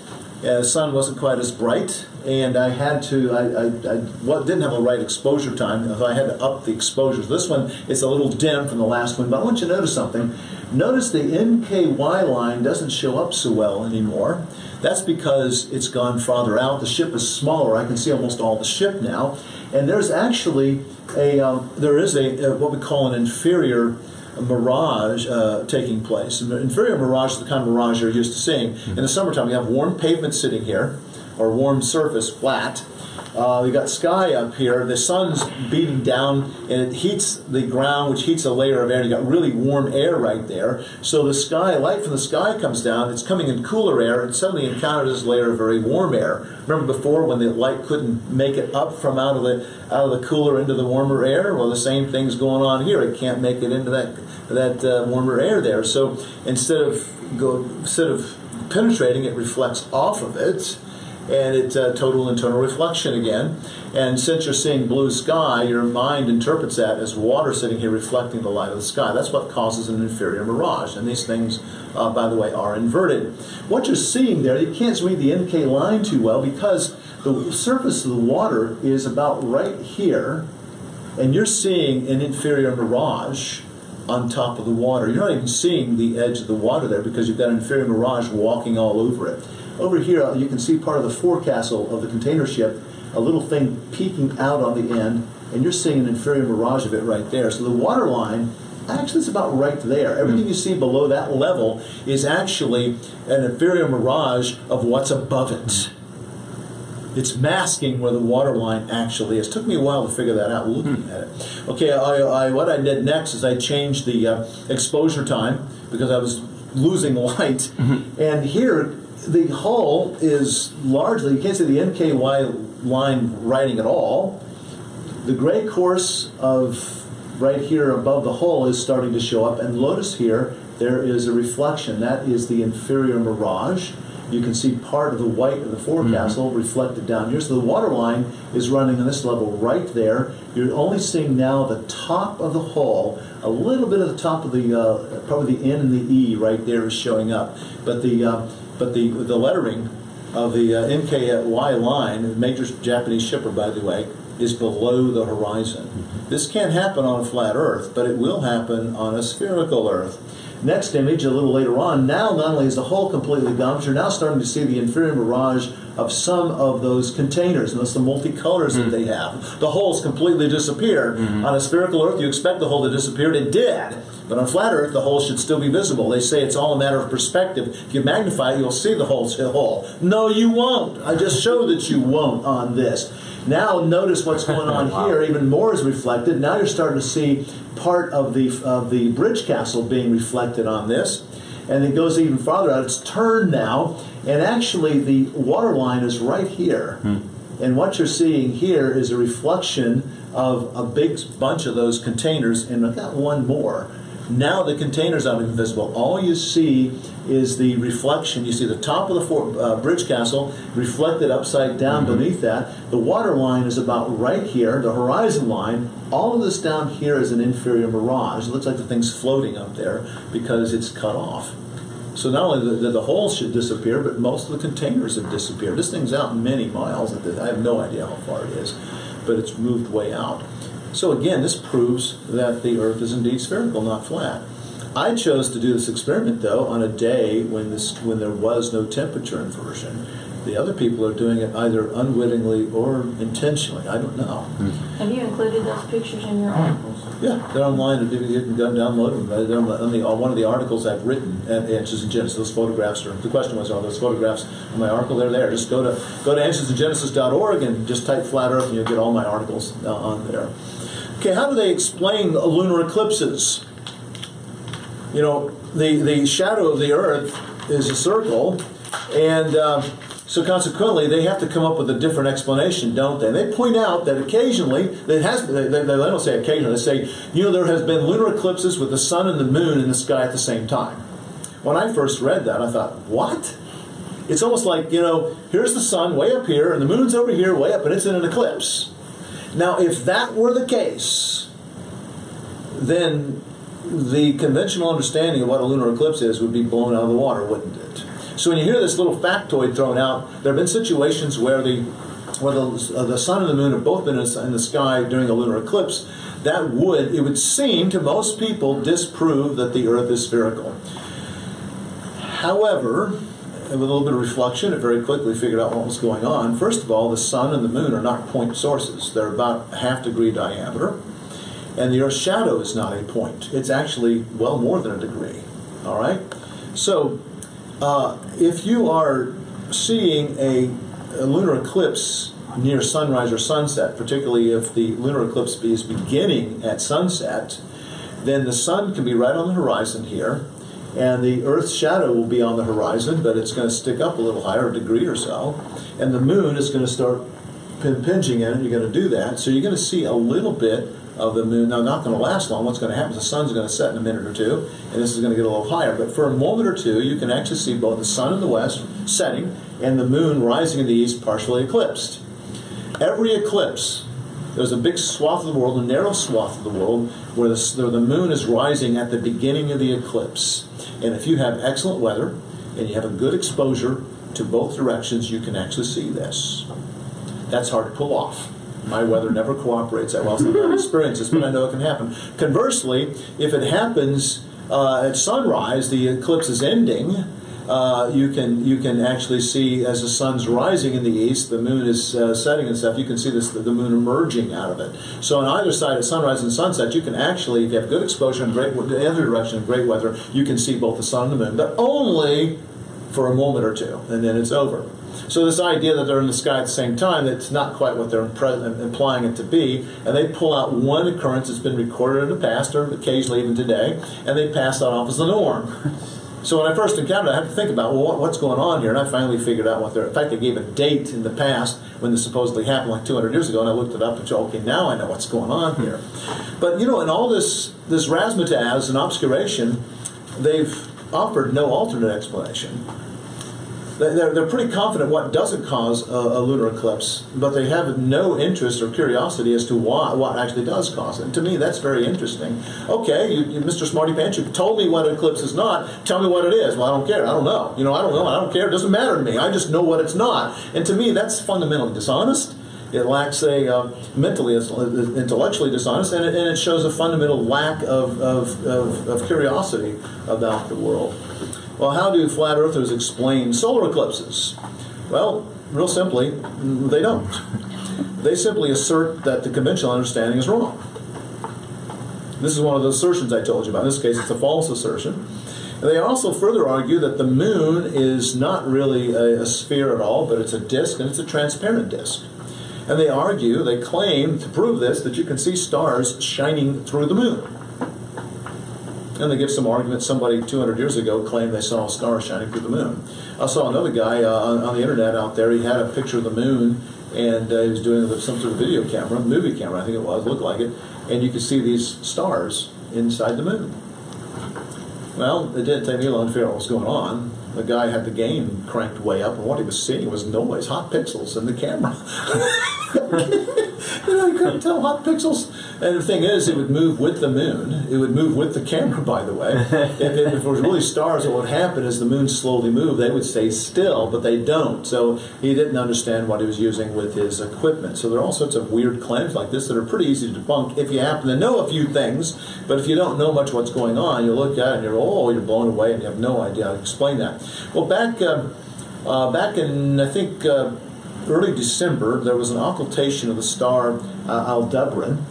Uh, the sun wasn't quite as bright, and I had to, I, I, I well, didn't have a right exposure time, so I had to up the exposures. This one is a little dim from the last one, but I want you to notice something. Notice the NKY line doesn't show up so well anymore. That's because it's gone farther out. The ship is smaller. I can see almost all the ship now. And there's actually a, um, there is a, a, what we call an inferior mirage uh, taking place. An inferior mirage is the kind of mirage you're used to seeing. In the summertime, you have warm pavement sitting here, or warm surface, flat, uh, we got sky up here. The sun's beating down and it heats the ground, which heats a layer of air. You got really warm air right there. So the sky, light from the sky comes down. It's coming in cooler air and suddenly encounters this layer of very warm air. Remember before when the light couldn't make it up from out of the out of the cooler into the warmer air? Well, the same thing's going on here. It can't make it into that that uh, warmer air there. So instead of go instead of penetrating, it reflects off of it and it's a total internal reflection again. And since you're seeing blue sky, your mind interprets that as water sitting here reflecting the light of the sky. That's what causes an inferior mirage. And these things, uh, by the way, are inverted. What you're seeing there, you can't read the NK line too well because the surface of the water is about right here, and you're seeing an inferior mirage on top of the water. You're not even seeing the edge of the water there because you've got an inferior mirage walking all over it. Over here, uh, you can see part of the forecastle of the container ship, a little thing peeking out on the end, and you're seeing an inferior mirage of it right there. So the water line actually is about right there. Everything you see below that level is actually an inferior mirage of what's above it. It's masking where the water line actually is. It took me a while to figure that out looking hmm. at it. Okay, I, I, what I did next is I changed the uh, exposure time because I was losing light. Mm-hmm. And here, the hull is largely, you can't see the NKY line writing at all. The gray course of right here above the hull is starting to show up, and notice here there is a reflection. That is the inferior mirage. You can see part of the white of the forecastle mm-hmm. reflected down here. So the water line is running on this level right there. You're only seeing now the top of the hull, a little bit of the top of the, uh, probably the N and the E right there is showing up. But the uh, but the the lettering of the uh, NKY line, major Japanese shipper, by the way, is below the horizon. Mm-hmm. This can't happen on a flat Earth, but it will happen on a spherical Earth. Next image, a little later on, now not only is the hull completely gone, but you're now starting to see the inferior mirage of some of those containers, and that's the multicolors that hmm. they have. The holes completely disappeared. Hmm. On a spherical Earth, you expect the hole to disappear. It did. But on flat Earth, the hole should still be visible. They say it's all a matter of perspective. If you magnify it, you'll see the whole hole. No, you won't. I just showed that you won't on this. Now notice what's going on here. Even more is reflected. Now you're starting to see part of the of the bridge castle being reflected on this, and it goes even farther out. It's turned now, and actually the water line is right here. Hmm. And what you're seeing here is a reflection of a big bunch of those containers, and I've got one more. Now the containers are invisible. All you see is the reflection. You see the top of the fort, uh, bridge castle reflected upside down beneath that. The water line is about right here, the horizon line. All of this down here is an inferior mirage. It looks like the thing's floating up there because it's cut off. So not only the, the, should disappear, but most of the containers have disappeared. This thing's out many miles. I have no idea how far it is, but it's moved way out. So again, this proves that the Earth is indeed spherical, not flat. I chose to do this experiment though on a day when this when there was no temperature inversion. The other people are doing it either unwittingly or intentionally. I don't know. Have you included those pictures in your articles? Yeah, they're online. You can download them. They're on the, on one of the articles I've written at Answers in Genesis. Those photographs are. The question was, are those photographs on my article? They're there. Just go to go to answersingenesis.org and just type flat Earth, and you'll get all my articles uh, on there. Okay, how do they explain lunar eclipses? You know, the the shadow of the Earth is a circle, and uh, so consequently, they have to come up with a different explanation, don't they? And they point out that occasionally, has. They, they, they don't say occasionally. They say, you know, there has been lunar eclipses with the sun and the moon in the sky at the same time. When I first read that, I thought, what? It's almost like you know, here's the sun way up here, and the moon's over here way up, and it's in an eclipse. Now, if that were the case, then the conventional understanding of what a lunar eclipse is would be blown out of the water, wouldn't it? So when you hear this little factoid thrown out, there have been situations where the where the, uh, the sun and the moon have both been in the sky during a lunar eclipse. That would, it would seem to most people, disprove that the Earth is spherical. However, with a little bit of reflection, it very quickly figured out what was going on. First of all, the sun and the moon are not point sources; they're about a half degree diameter, and the Earth's shadow is not a point. It's actually well more than a degree. All right, so uh, if you are seeing a, a, lunar eclipse near sunrise or sunset, particularly if the lunar eclipse is beginning at sunset, then the sun can be right on the horizon here, and the Earth's shadow will be on the horizon, but it's going to stick up a little higher, a degree or so, and the moon is going to start impinging in. You're going to do that, so you're going to see a little bit of the moon. Now, not going to last long. What's going to happen is the sun's going to set in a minute or two, and this is going to get a little higher. But for a moment or two, you can actually see both the sun in the west setting and the moon rising in the east, partially eclipsed. Every eclipse, there's a big swath of the world, a narrow swath of the world, where the, where the moon is rising at the beginning of the eclipse. And if you have excellent weather and you have a good exposure to both directions, you can actually see this. That's hard to pull off. My weather never cooperates that well, so I've experienced this, but I know it can happen. Conversely, if it happens uh, at sunrise, the eclipse is ending. Uh, you can you can actually see as the sun's rising in the east, the moon is uh, setting and stuff. You can see this the moon emerging out of it. So on either side, at sunrise and sunset, you can actually, if you have good exposure in great the other direction, great weather, you can see both the sun and the moon, but only for a moment or two, and then it's over. So this idea that they're in the sky at the same time, it's not quite what they're implying it to be. And they pull out one occurrence that's been recorded in the past, or occasionally even today, and they pass that off as the norm. So when I first encountered it, I had to think about, well, what's going on here? And I finally figured out what they're. In fact, they gave a date in the past when this supposedly happened, like 200 years ago, and I looked it up and said, okay, now I know what's going on here. But you know, in all this this razzmatazz and obscuration, they've offered no alternate explanation they're, they're pretty confident what doesn't cause a, a, lunar eclipse, but they have no interest or curiosity as to why what actually does cause it. And to me, that's very interesting. Okay, you, you, Mr. Smarty Pants, you told me what an eclipse is not. Tell me what it is. Well, I don't care. I don't know. You know, I don't know. I don't care. It doesn't matter to me. I just know what it's not. And to me, that's fundamentally dishonest. It lacks a uh, mentally, intellectually dishonest, and it, and it shows a fundamental lack of, of, of, of curiosity about the world. Well, how do flat earthers explain solar eclipses? Well, real simply, they don't. They simply assert that the conventional understanding is wrong. This is one of the assertions I told you about. In this case, it's a false assertion. And they also further argue that the moon is not really a, a sphere at all, but it's a disk, and it's a transparent disk. And they argue, they claim to prove this, that you can see stars shining through the moon. And they give some argument. Somebody 200 years ago claimed they saw a star shining through the moon. I saw another guy uh, on, on, the internet out there. He had a picture of the moon, and uh, he was doing some sort of video camera, movie camera, I think it was, looked like it. And you could see these stars inside the moon. Well, it didn't take me long to figure out what was going on. The guy had the gain cranked way up, and what he was seeing was noise, hot pixels in the camera. you know, you couldn't tell hot pixels. And the thing is, it would move with the moon. It would move with the camera, by the way. if, it, if it was really stars, what would happen is the moon slowly moved. They would stay still, but they don't. So he didn't understand what he was using with his equipment. So there are all sorts of weird claims like this that are pretty easy to debunk if you happen to know a few things. But if you don't know much what's going on, you look at it and you're, oh, you're blown away and you have no idea how to explain that. Well, back, uh, uh, back in, I think, uh, early December, there was an occultation of the star uh, Aldebaran.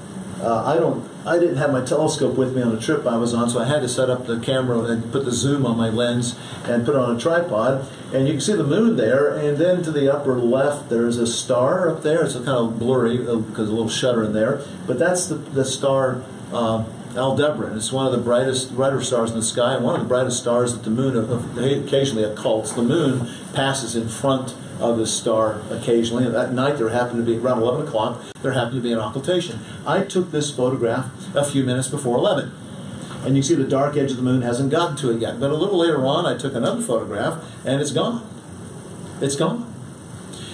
Uh, I don't. I didn't have my telescope with me on the trip I was on, so I had to set up the camera and put the zoom on my lens and put it on a tripod. And you can see the moon there, and then to the upper left, there's a star up there. It's kind of blurry because uh, a little shutter in there, but that's the, the star uh, Aldebaran. It's one of the brightest, brighter stars in the sky, and one of the brightest stars that the moon occasionally occults. The moon passes in front of the star occasionally. And that night there happened to be around 11 o'clock. There happened to be an occultation. I took this photograph a few minutes before 11. And you see the dark edge of the moon hasn't gotten to it yet. But a little later on, I took another photograph, and it's gone. It's gone.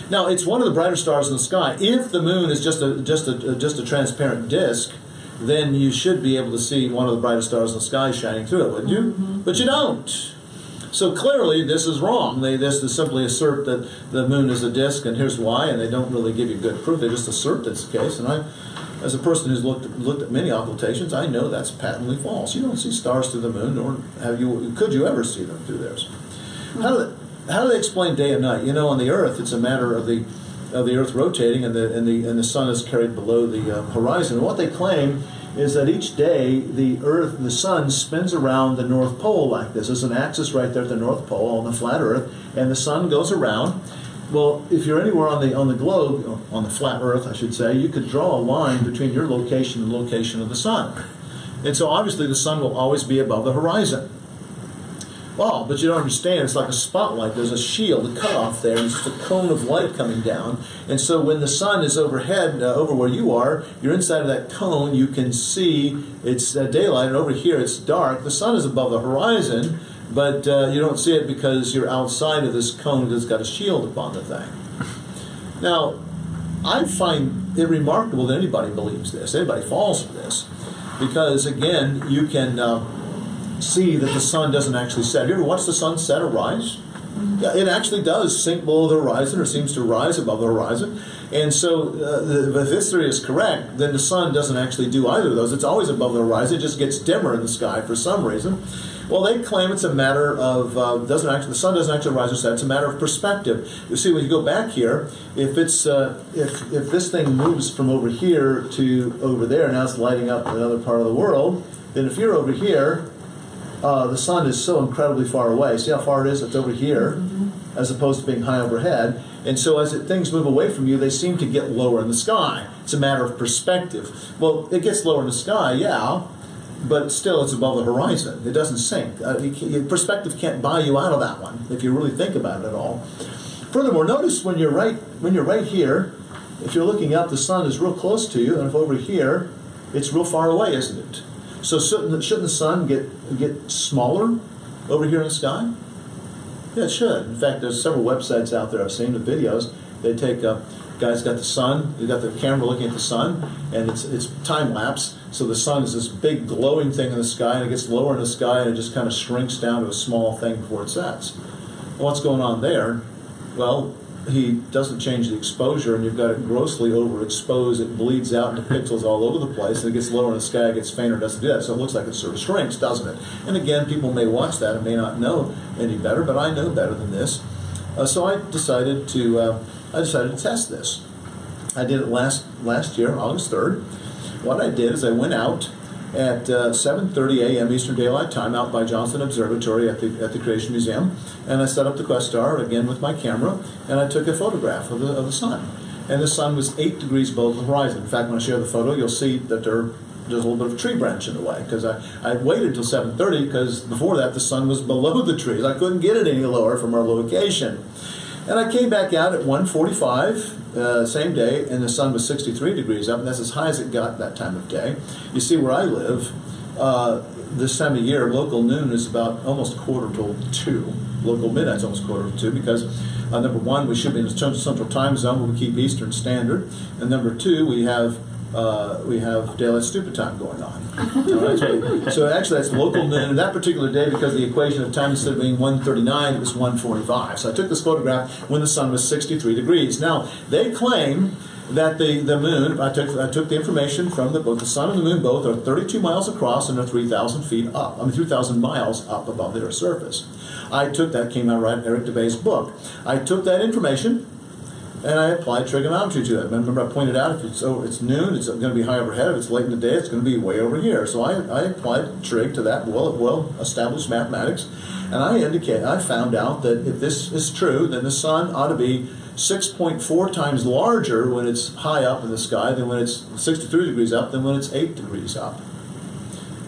Now, it's one of the brighter stars in the sky. If the moon is just a just a just a transparent disk, then you should be able to see one of the brightest stars in the sky shining through it, wouldn't you? Mm-hmm. But you don't. So clearly, this is wrong. They just simply assert that the moon is a disk, and here's why, and they don't really give you good proof. They just assert that's the case. And I, as a person who's looked looked at many occultations, I know that's patently false. You don't see stars through the moon, nor have you. Could you ever see them through theirs? How do they, how do they explain day and night? You know, on the Earth, it's a matter of the of the Earth rotating, and the and the and the sun is carried below the uh, horizon. And what they claim is that each day the Earth, the Sun spins around the North Pole like this. There's an axis right there at the North Pole on the flat Earth, and the Sun goes around. Well, if you're anywhere on the on the globe, on the flat Earth, I should say, you could draw a line between your location and the location of the Sun. And so obviously the Sun will always be above the horizon. Well, but you don't understand. It's like a spotlight. There's a shield, a cutoff there, and it's just a cone of light coming down. And so when the sun is overhead, uh, over where you are, you're inside of that cone. You can see it's uh, daylight, and over here it's dark. The sun is above the horizon, but uh, you don't see it because you're outside of this cone that's got a shield upon the thing. Now, I find it remarkable that anybody believes this, anybody falls for this, because again, you can uh, see that the sun doesn't actually set. Have you ever watched the sun set or rise? Yeah, it actually does sink below the horizon or seems to rise above the horizon. And so, uh, if this theory is correct, then the sun doesn't actually do either of those. It's always above the horizon. It just gets dimmer in the sky for some reason. Well, they claim it's a matter of uh, doesn't actually the sun doesn't actually rise or set. It's a matter of perspective. You see, when you go back here, if it's uh, if if this thing moves from over here to over there, now it's lighting up another part of the world. Then if you're over here, uh, the sun is so incredibly far away. See how far it is? It's over here, mm-hmm. as opposed to being high overhead. And so, as it, things move away from you, they seem to get lower in the sky. It's a matter of perspective. Well, it gets lower in the sky, yeah, but still, it's above the horizon. It doesn't sink. Uh, can, perspective can't buy you out of that one if you really think about it at all. Furthermore, notice when you're right when you're right here, if you're looking up, the sun is real close to you, and if over here, it's real far away, isn't it? So shouldn't, shouldn't the sun get get smaller over here in the sky? Yeah, it should. In fact, there's several websites out there I've seen the videos. They take a guy's got the sun, they've got the camera looking at the sun, and it's it's time lapse. So the sun is this big glowing thing in the sky, and it gets lower in the sky, and it just kind of shrinks down to a small thing before it sets. what's going on there? Well, he doesn't change the exposure, and you've got it grossly overexposed. It bleeds out into pixels all over the place, and it gets lower in the sky, gets fainter, doesn't do that. So it looks like it sort of shrinks, doesn't it? And again, people may watch that and may not know any better, but I know better than this. Uh, so I decided to uh, I decided to test this. I did it last last year, August third. What I did is I went out at uh, 7:30 a.m. Eastern Daylight Time out by Johnson Observatory at the at the Creation Museum, and I set up the Questar again with my camera, and I took a photograph of the of the sun. And the sun was eight degrees below the horizon. In fact, when I share the photo, you'll see that there there's a little bit of a tree branch in the way because I, I waited until 7.30 because before that the sun was below the trees i couldn't get it any lower from our location and i came back out at 1.45 uh, same day and the sun was 63 degrees up and that's as high as it got that time of day. You see where i live uh, this time of year local noon is about almost quarter till two. Local midnight's almost quarter to two because uh, number one we should be in the central time zone where we keep eastern standard and number two we have uh, we have daylight stupid time going on. Right? So, actually, that's local noon. That particular day, because the equation of time instead of being 139, it was 145. So I took this photograph when the sun was 63 degrees. Now they claim that the, the moon, I took, I took the information from the both the sun and the moon both are 32 miles across and are 3,000 feet up, I mean 3,000 miles up above the Earth's surface. I took that, came out right in Eric Dubay's book. I took that information and I applied trigonometry to it. Remember, I pointed out if it's oh, it's noon, it's going to be high overhead. If it's late in the day, it's going to be way over here. So I, I applied trig to that well well established mathematics, and I indicate I found out that if this is true, then the sun ought to be 6.4 times larger when it's high up in the sky than when it's 63 degrees up than when it's 8 degrees up.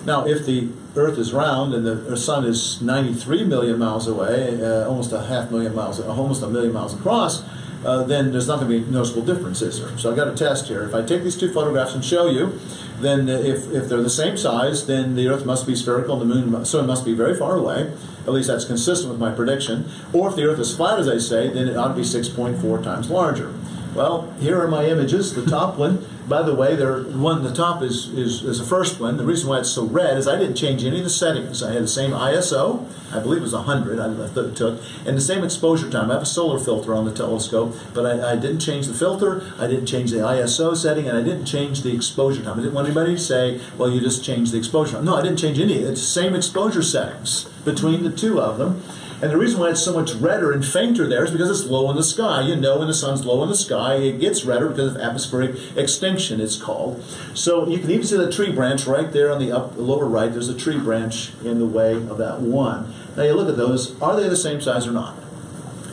Now, if the Earth is round and the sun is 93 million miles away, uh, almost a half million miles, almost a million miles across uh, then there's not going to be noticeable difference, is there? So I've got a test here. If I take these two photographs and show you, then if, if they're the same size, then the Earth must be spherical and the moon so it must be very far away. At least that's consistent with my prediction. Or if the Earth is flat, as I say, then it ought to be 6.4 times larger. Well, here are my images. The top one by the way, there one the top is, is is the first one. The reason why it's so red is I didn't change any of the settings. I had the same ISO, I believe it was 100. I thought it took, and the same exposure time. I have a solar filter on the telescope, but I, I, didn't change the filter. I didn't change the ISO setting, and I didn't change the exposure time. I didn't want anybody to say, "Well, you just changed the exposure." No, I didn't change any. It's the same exposure settings between the two of them. And the reason why it's so much redder and fainter there is because it's low in the sky. You know, when the sun's low in the sky, it gets redder because of atmospheric extinction, it's called. So you can even see the tree branch right there on the up, lower right. There's a tree branch in the way of that one. Now you look at those. Are they the same size or not?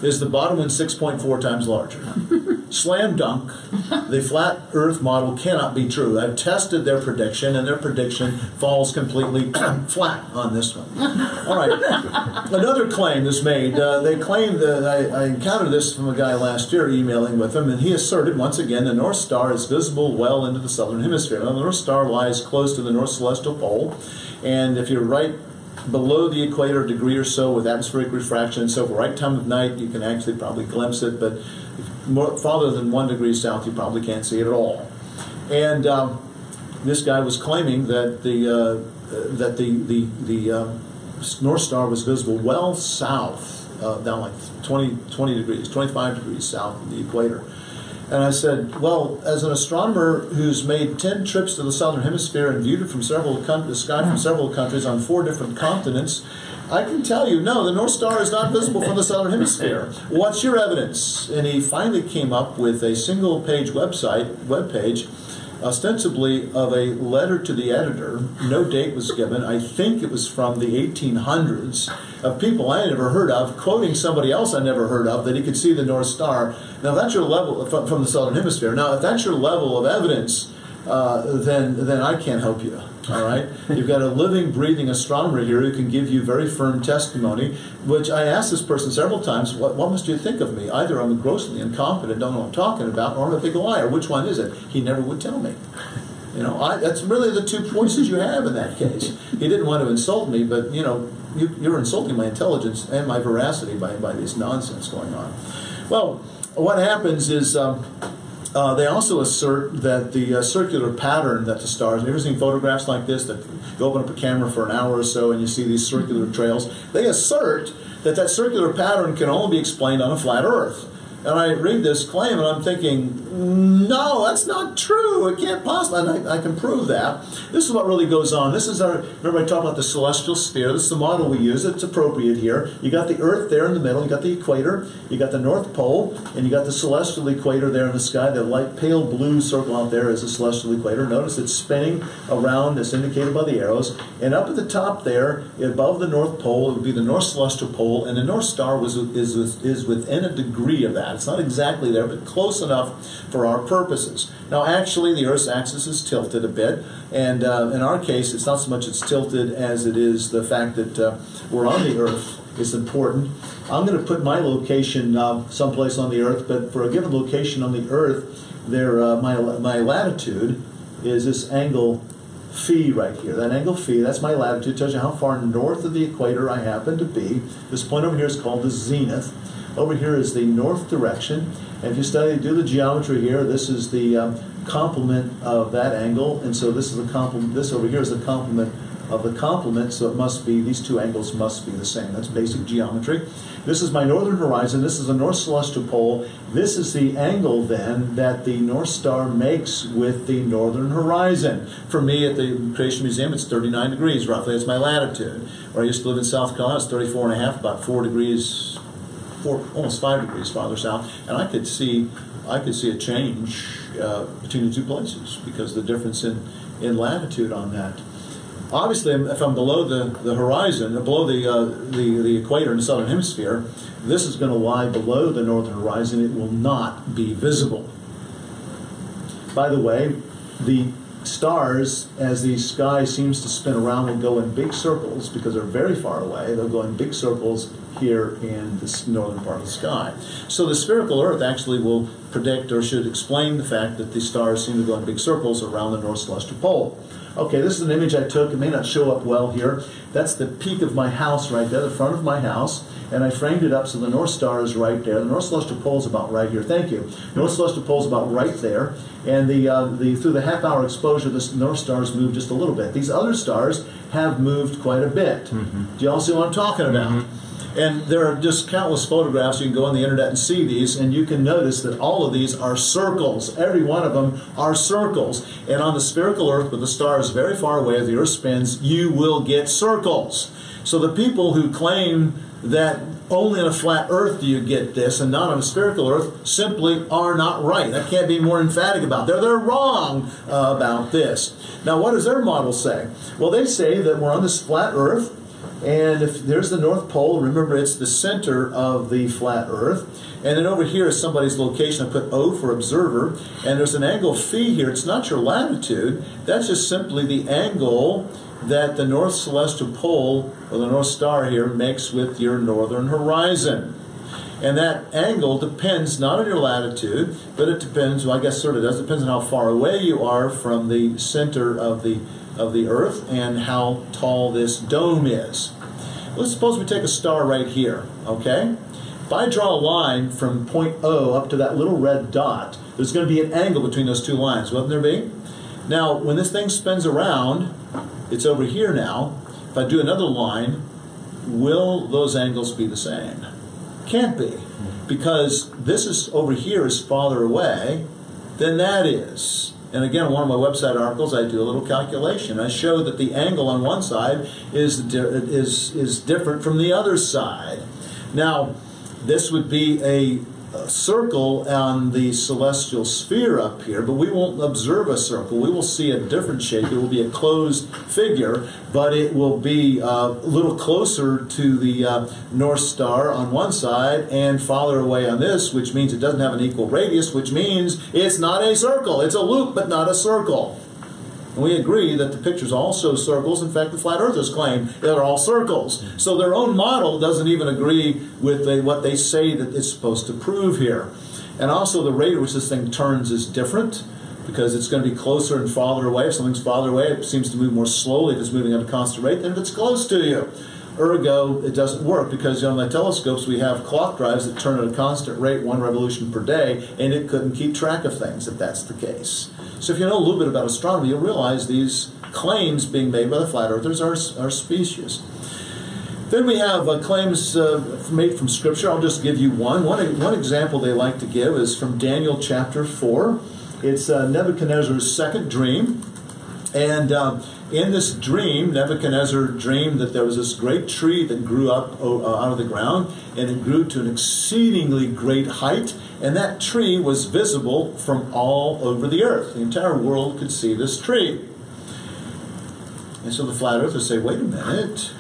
Is the bottom one 6.4 times larger? Slam dunk. The flat Earth model cannot be true. I've tested their prediction, and their prediction falls completely flat on this one. All right. Another claim is made. Uh, they claim that I, I, encountered this from a guy last year emailing with him, and he asserted once again the North Star is visible well into the southern hemisphere. Now, the North Star lies close to the North Celestial Pole, and if you're right below the equator a degree or so with atmospheric refraction. So, for right time of night, you can actually probably glimpse it, but more, farther than one degree south, you probably can't see it at all. And um, this guy was claiming that the uh, that the the the uh, North Star was visible well south, uh, down like 20, 20 degrees, 25 degrees south of the equator. And I said, well, as an astronomer who's made 10 trips to the southern hemisphere and viewed it from several the sky from several countries on four different continents, I can tell you, no, the North Star is not visible from the southern hemisphere. What's your evidence? And he finally came up with a single page website, web page, ostensibly of a letter to the editor. No date was given. I think it was from the 1800s of people I had never heard of, quoting somebody else I never heard of that he could see the North Star. Now, that's your level from the southern hemisphere. Now, if that's your level of evidence, uh, then then I can't help you. All right, you've got a living, breathing astronomer here who can give you very firm testimony. Which I asked this person several times, "What, what must you think of me? Either I'm grossly incompetent, don't know what I'm talking about, or I'm a big liar. Which one is it?" He never would tell me. You know, I, that's really the two choices you have in that case. He didn't want to insult me, but you know, you, are insulting my intelligence and my veracity by, by this nonsense going on. Well, what happens is. Um, uh, they also assert that the uh, circular pattern that the stars, have you ever seen photographs like this that you open up a camera for an hour or so and you see these circular trails? They assert that that circular pattern can only be explained on a flat Earth. And I read this claim and I'm thinking, no, that's not true. It can't possibly. And I, I, can prove that. This is what really goes on. This is our, remember I talked about the celestial sphere. This is the model we use. It's appropriate here. You got the Earth there in the middle. You got the equator. You got the North Pole. And you got the celestial equator there in the sky. The light pale blue circle out there is the celestial equator. Notice it's spinning around as indicated by the arrows. And up at the top there, above the North Pole, it would be the North Celestial Pole. And the North Star was, is, is within a degree of that that. It's not exactly there, but close enough for our purposes. Now, actually, the Earth's axis is tilted a bit, and uh, in our case, it's not so much it's tilted as it is the fact that uh, we're on the Earth is important. I'm going to put my location uh, someplace on the Earth, but for a given location on the Earth, there uh, my my latitude is this angle phi right here. That angle phi, that's my latitude, tells you how far north of the equator I happen to be. This point over here is called the zenith. Over here is the north direction. And if you study, do the geometry here, this is the um, complement of that angle. And so this is the complement, this over here is the complement of the complement, so it must be, these two angles must be the same. That's basic geometry. This is my northern horizon. This is the north celestial pole. This is the angle then that the North Star makes with the northern horizon. For me at the Creation Museum, it's 39 degrees roughly. That's my latitude. Where I used to live in South Carolina, it's 34 and a half, about 4 degrees four, almost five degrees farther south, and I could see, I could see a change uh, between the two places because the difference in, in latitude on that. Obviously, if I'm below the, the horizon, below the, uh, the, the equator in the southern hemisphere, this is going to lie below the northern horizon. It will not be visible. By the way, the stars, as the sky seems to spin around, will go in big circles because they're very far away. They'll go in big circles here in the northern part of the sky. So the spherical Earth actually will predict or should explain the fact that the stars seem to go in big circles around the North Celestial Pole. Okay, this is an image I took. It may not show up well here. That's the peak of my house right there, the front of my house. And I framed it up so the North Star is right there. The North Celestial Pole is about right here. Thank you. North Celestial Pole is about right there. And the, uh, the through the half hour exposure, the North Stars moved just a little bit. These other stars have moved quite a bit. Mm-hmm. Do you all see what I'm talking about? Mm-hmm. And there are just countless photographs. You can go on the internet and see these, and you can notice that all of these are circles. Every one of them are circles. And on the spherical Earth, with the stars very far away the Earth spins, you will get circles. So the people who claim that only on a flat Earth do you get this and not on a spherical Earth simply are not right. I can't be more emphatic about. They're they're wrong uh, about this. Now, what does their model say? Well, they say that we're on this flat Earth and if there's the North Pole, remember it's the center of the flat Earth. And then over here is somebody's location. I put O for observer. And there's an angle phi here. It's not your latitude. That's just simply the angle that the North Celestial Pole, or the North Star here, makes with your northern horizon. And that angle depends not on your latitude, but it depends, well, I guess sort of does, depends on how far away you are from the center of the of the Earth and how tall this dome is. Let's suppose we take a star right here, okay? If I draw a line from point O up to that little red dot, there's going to be an angle between those two lines, wouldn't there be? Now, when this thing spins around, it's over here now. If I do another line, will those angles be the same? Can't be, because this is over here is farther away than that is. And again, in one of my website articles, I do a little calculation. I show that the angle on one side is, is, is different from the other side. Now, this would be a circle on the celestial sphere up here, but we won't observe a circle. We will see a different shape. It will be a closed figure, but it will be uh, a little closer to the uh, North Star on one side and farther away on this, which means it doesn't have an equal radius, which means it's not a circle. It's a loop, but not a circle. And we agree that the pictures also circles. In fact, the flat earthers claim they're all circles. So their own model doesn't even agree with the, what they say that it's supposed to prove here. And also the rate at which this thing turns is different because it's going to be closer and farther away. If something's farther away, it seems to move more slowly if it's moving at a constant rate than if it's close to you. Ergo, it doesn't work because on the telescopes we have clock drives that turn at a constant rate, one revolution per day, and it couldn't keep track of things if that's the case. So if you know a little bit about astronomy, you'll realize these claims being made by the flat earthers are, are specious. Then we have uh, claims uh, made from Scripture. I'll just give you one. one. One example they like to give is from Daniel chapter 4. It's uh, Nebuchadnezzar's second dream. And um, in this dream, Nebuchadnezzar dreamed that there was this great tree that grew up uh, out of the ground, and it grew to an exceedingly great height. And that tree was visible from all over the earth. The entire world could see this tree. And so the flat earthers say, wait a minute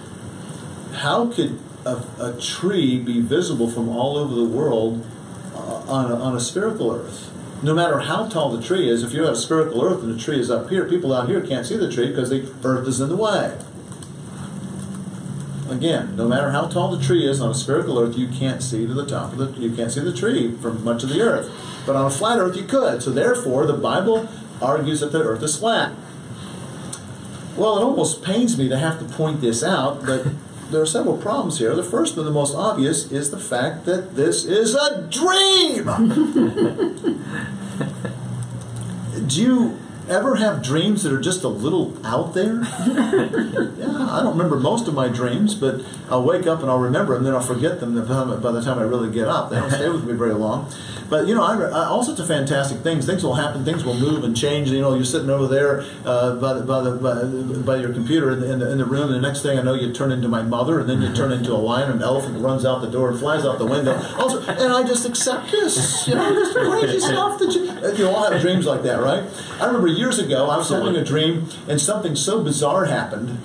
how could a, a, tree be visible from all over the world uh, on, a, on a spherical earth? No matter how tall the tree is, if you're at a spherical earth and the tree is up here, people out here can't see the tree because the earth is in the way. Again, no matter how tall the tree is on a spherical earth, you can't see to the top of the you can't see the tree from much of the earth. But on a flat earth you could. So therefore the Bible argues that the earth is flat. Well, it almost pains me to have to point this out, but there are several problems here. The first and the most obvious is the fact that this is a dream. Do you ever have dreams that are just a little out there? yeah, I don't remember most of my dreams, but I'll wake up and I'll remember them, then I'll forget them by the time I really get up. They don't stay with me very long. But you know, I, I, all sorts of fantastic things. Things will happen. Things will move and change. You know, you're sitting over there uh, by, the, by, the, by, by, your computer in the, in the, in, the, room, and the next thing I know, you turn into my mother, and then you turn into a lion, and an elephant runs out the door and flies out the window. Also, and I just accept this. You know, this crazy stuff that you you all have dreams like that, right? I remember years ago, I was having a dream, and something so bizarre happened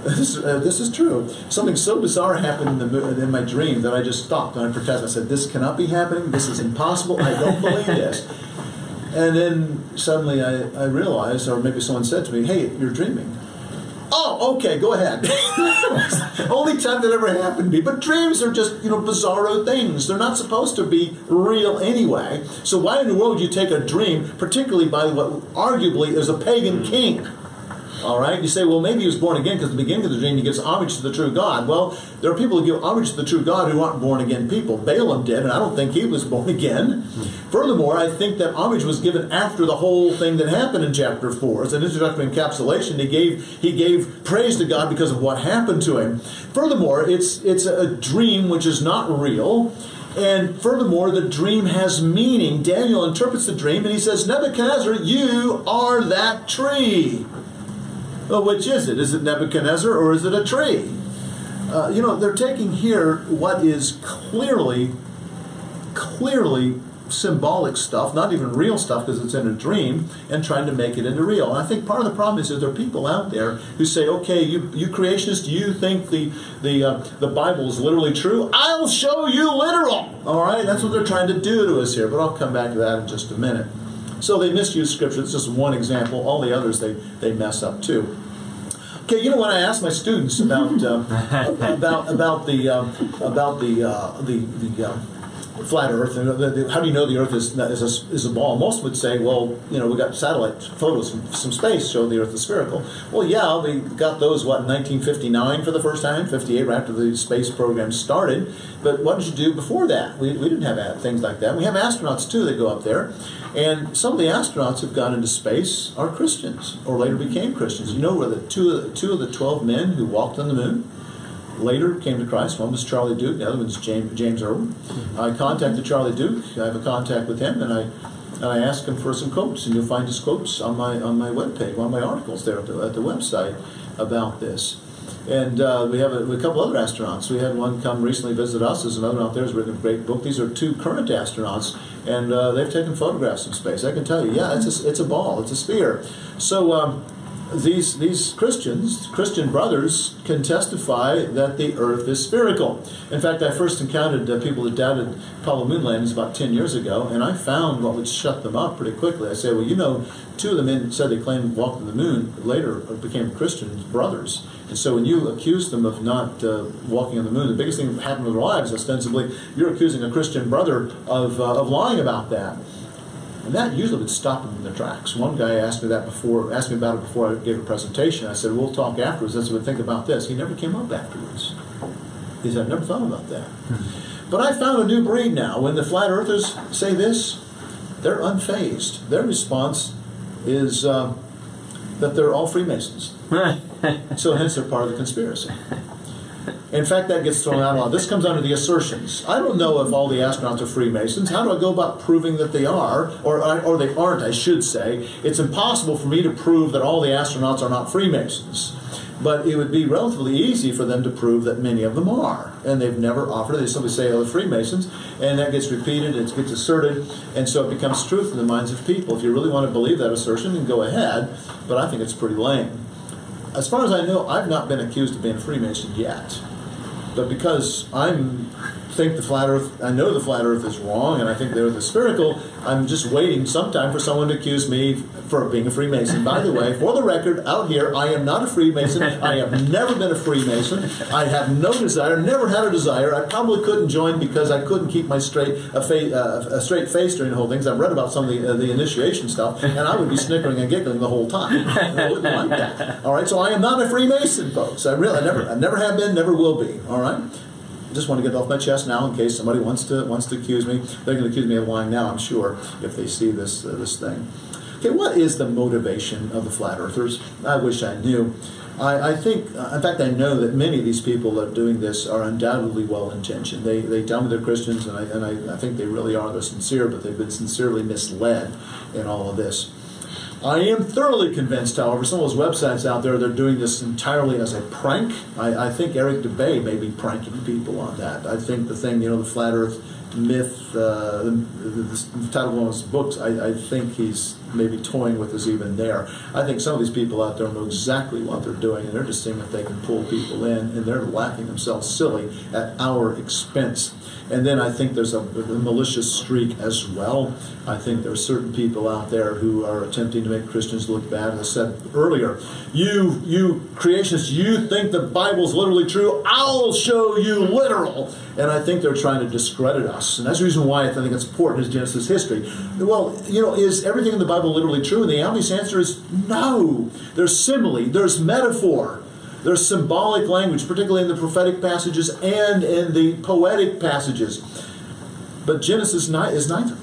this, uh, this is true. Something so bizarre happened in, the, in my dream that I just stopped and I protested. I said, This cannot be happening. This is impossible. I don't believe this. And then suddenly I, I realized, or maybe someone said to me, Hey, you're dreaming. Oh, okay, go ahead. Only time that ever happened to me. But dreams are just, you know, bizarro things. They're not supposed to be real anyway. So why in the world would you take a dream, particularly by what arguably is a pagan king? All right, you say, well, maybe he was born again because the beginning of the dream he gives homage to the true God. Well, there are people who give homage to the true God who aren't born again people. Balaam did, and I don't think he was born again. Furthermore, I think that homage was given after the whole thing that happened in chapter four. It's an introductory encapsulation. He gave he gave praise to God because of what happened to him. Furthermore, it's it's a dream which is not real. And furthermore, the dream has meaning. Daniel interprets the dream and he says, Nebuchadnezzar, you are that tree. Well, which is it? Is it Nebuchadnezzar or is it a tree? Uh, you know, they're taking here what is clearly, clearly symbolic stuff, not even real stuff because it's in a dream, and trying to make it into real. And I think part of the problem is that there are people out there who say, "Okay, you you creationists, you think the the uh, the Bible is literally true? I'll show you literal." All right, that's what they're trying to do to us here. But I'll come back to that in just a minute. So they misuse scripture. It's just one example. All the others they, they mess up too. Okay, you know when I ask my students about uh, about about the uh, about the uh, the the uh, flat Earth and the, the, how do you know the Earth is is a, is a ball? Most would say, well, you know, we got satellite photos from some space showing the Earth is spherical. Well, yeah, we got those what in 1959 for the first time, 58 right after the space program started. But what did you do before that? We, we didn't have things like that. We have astronauts too that go up there, and some of the astronauts who've gone into space are Christians or later became Christians. You know where the two of the, two of the 12 men who walked on the moon later came to Christ. One was Charlie Duke, the other one was James, James Irwin. I contacted Charlie Duke. I have a contact with him, and I and I asked him for some quotes, and you'll find his quotes on my on my webpage, one of my articles there at the, at the website about this. And uh, we have a, a, couple other astronauts. We had one come recently visit us. There's another out there who's written a great book. These are two current astronauts, and uh, they've taken photographs in space. I can tell you, yeah, it's a, it's a ball, it's a sphere. So. Um, these, these Christians, Christian brothers, can testify that the earth is spherical. In fact, I first encountered uh, people that doubted Apollo moon landings about 10 years ago, and I found what would shut them up pretty quickly. I said, well, you know, two of the men said they claimed walked on the moon, later became Christian brothers. And so when you accuse them of not uh, walking on the moon, the biggest thing that happened in their lives, ostensibly, you're accusing a Christian brother of, uh, of lying about that. And that usually would stop them in their tracks. One guy asked me that before, asked me about it before I gave a presentation. I said, we'll talk afterwards. That's what think about this. He never came up afterwards. He said, I never thought about that. But I found a new breed now. When the flat earthers say this, they're unfazed. Their response is uh, that they're all Freemasons. so hence they're part of the conspiracy. In fact, that gets thrown out a lot. This comes under the assertions. I don't know if all the astronauts are Freemasons. How do I go about proving that they are, or, or they aren't, I should say? It's impossible for me to prove that all the astronauts are not Freemasons. But it would be relatively easy for them to prove that many of them are. And they've never offered it. They simply say, oh, the Freemasons. And that gets repeated, it gets asserted, and so it becomes truth in the minds of people. If you really want to believe that assertion, then go ahead. But I think it's pretty lame. As far as I know, I've not been accused of being a Freemason yet. But because I'm think the flat Earth, I know the flat Earth is wrong, and I think the Earth is spherical. I'm just waiting sometime for someone to accuse me for being a Freemason. By the way, for the record, out here, I am not a Freemason. I have never been a Freemason. I have no desire, never had a desire. I probably couldn't join because I couldn't keep my straight a, fa- uh, a straight face during the whole things. I've read about some of the, uh, the initiation stuff, and I would be snickering and giggling the whole time. I wouldn't like that. All right, so I am not a Freemason, folks. I really, I never, I never have been, never will be. All right. Just want to get it off my chest now in case somebody wants to wants to accuse me. They're going to accuse me of lying now, I'm sure, if they see this uh, this thing. Okay, what is the motivation of the flat earthers? I wish I knew. I, I think, uh, in fact, I know that many of these people that are doing this are undoubtedly well intentioned. They, they tell me they're Christians, and, I, and I, I think they really are. They're sincere, but they've been sincerely misled in all of this. I am thoroughly convinced, however, some of those websites out there, they're doing this entirely as a prank. I, I think Eric Dubay may be pranking people on that. I think the thing, you know, the flat earth myth, uh, the, the, the, title of one of his books, I, I think he's maybe toying with us even there. I think some of these people out there know exactly what they're doing, and they're just seeing if they can pull people in, and they're laughing themselves silly at our expense. And then I think there's a, a, malicious streak as well. I think there are certain people out there who are attempting to make Christians look bad. As I said earlier, you you creationists, you think the Bible's literally true. I'll show you literal. And I think they're trying to discredit us. And that's the reason why I think it's important is Genesis history. Well, you know, is everything in the Bible literally true? And the obvious answer is no. There's simile, there's metaphor. There's symbolic language, particularly in the prophetic passages and in the poetic passages. But Genesis is neither.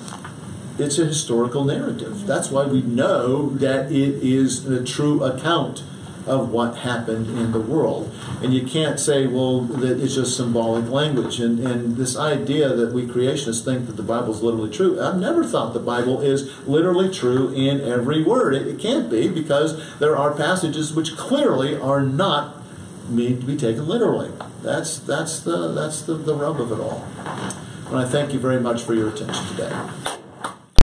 It's a historical narrative. That's why we know that it is a true account of what happened in the world. And you can't say, well, that it's just symbolic language. And, and this idea that we creationists think that the Bible is literally true, I've never thought the Bible is literally true in every word. It, it can't be because there are passages which clearly are not mean to be taken literally. That's, that's, the, that's the, the rub of it all. And I thank you very much for your attention today.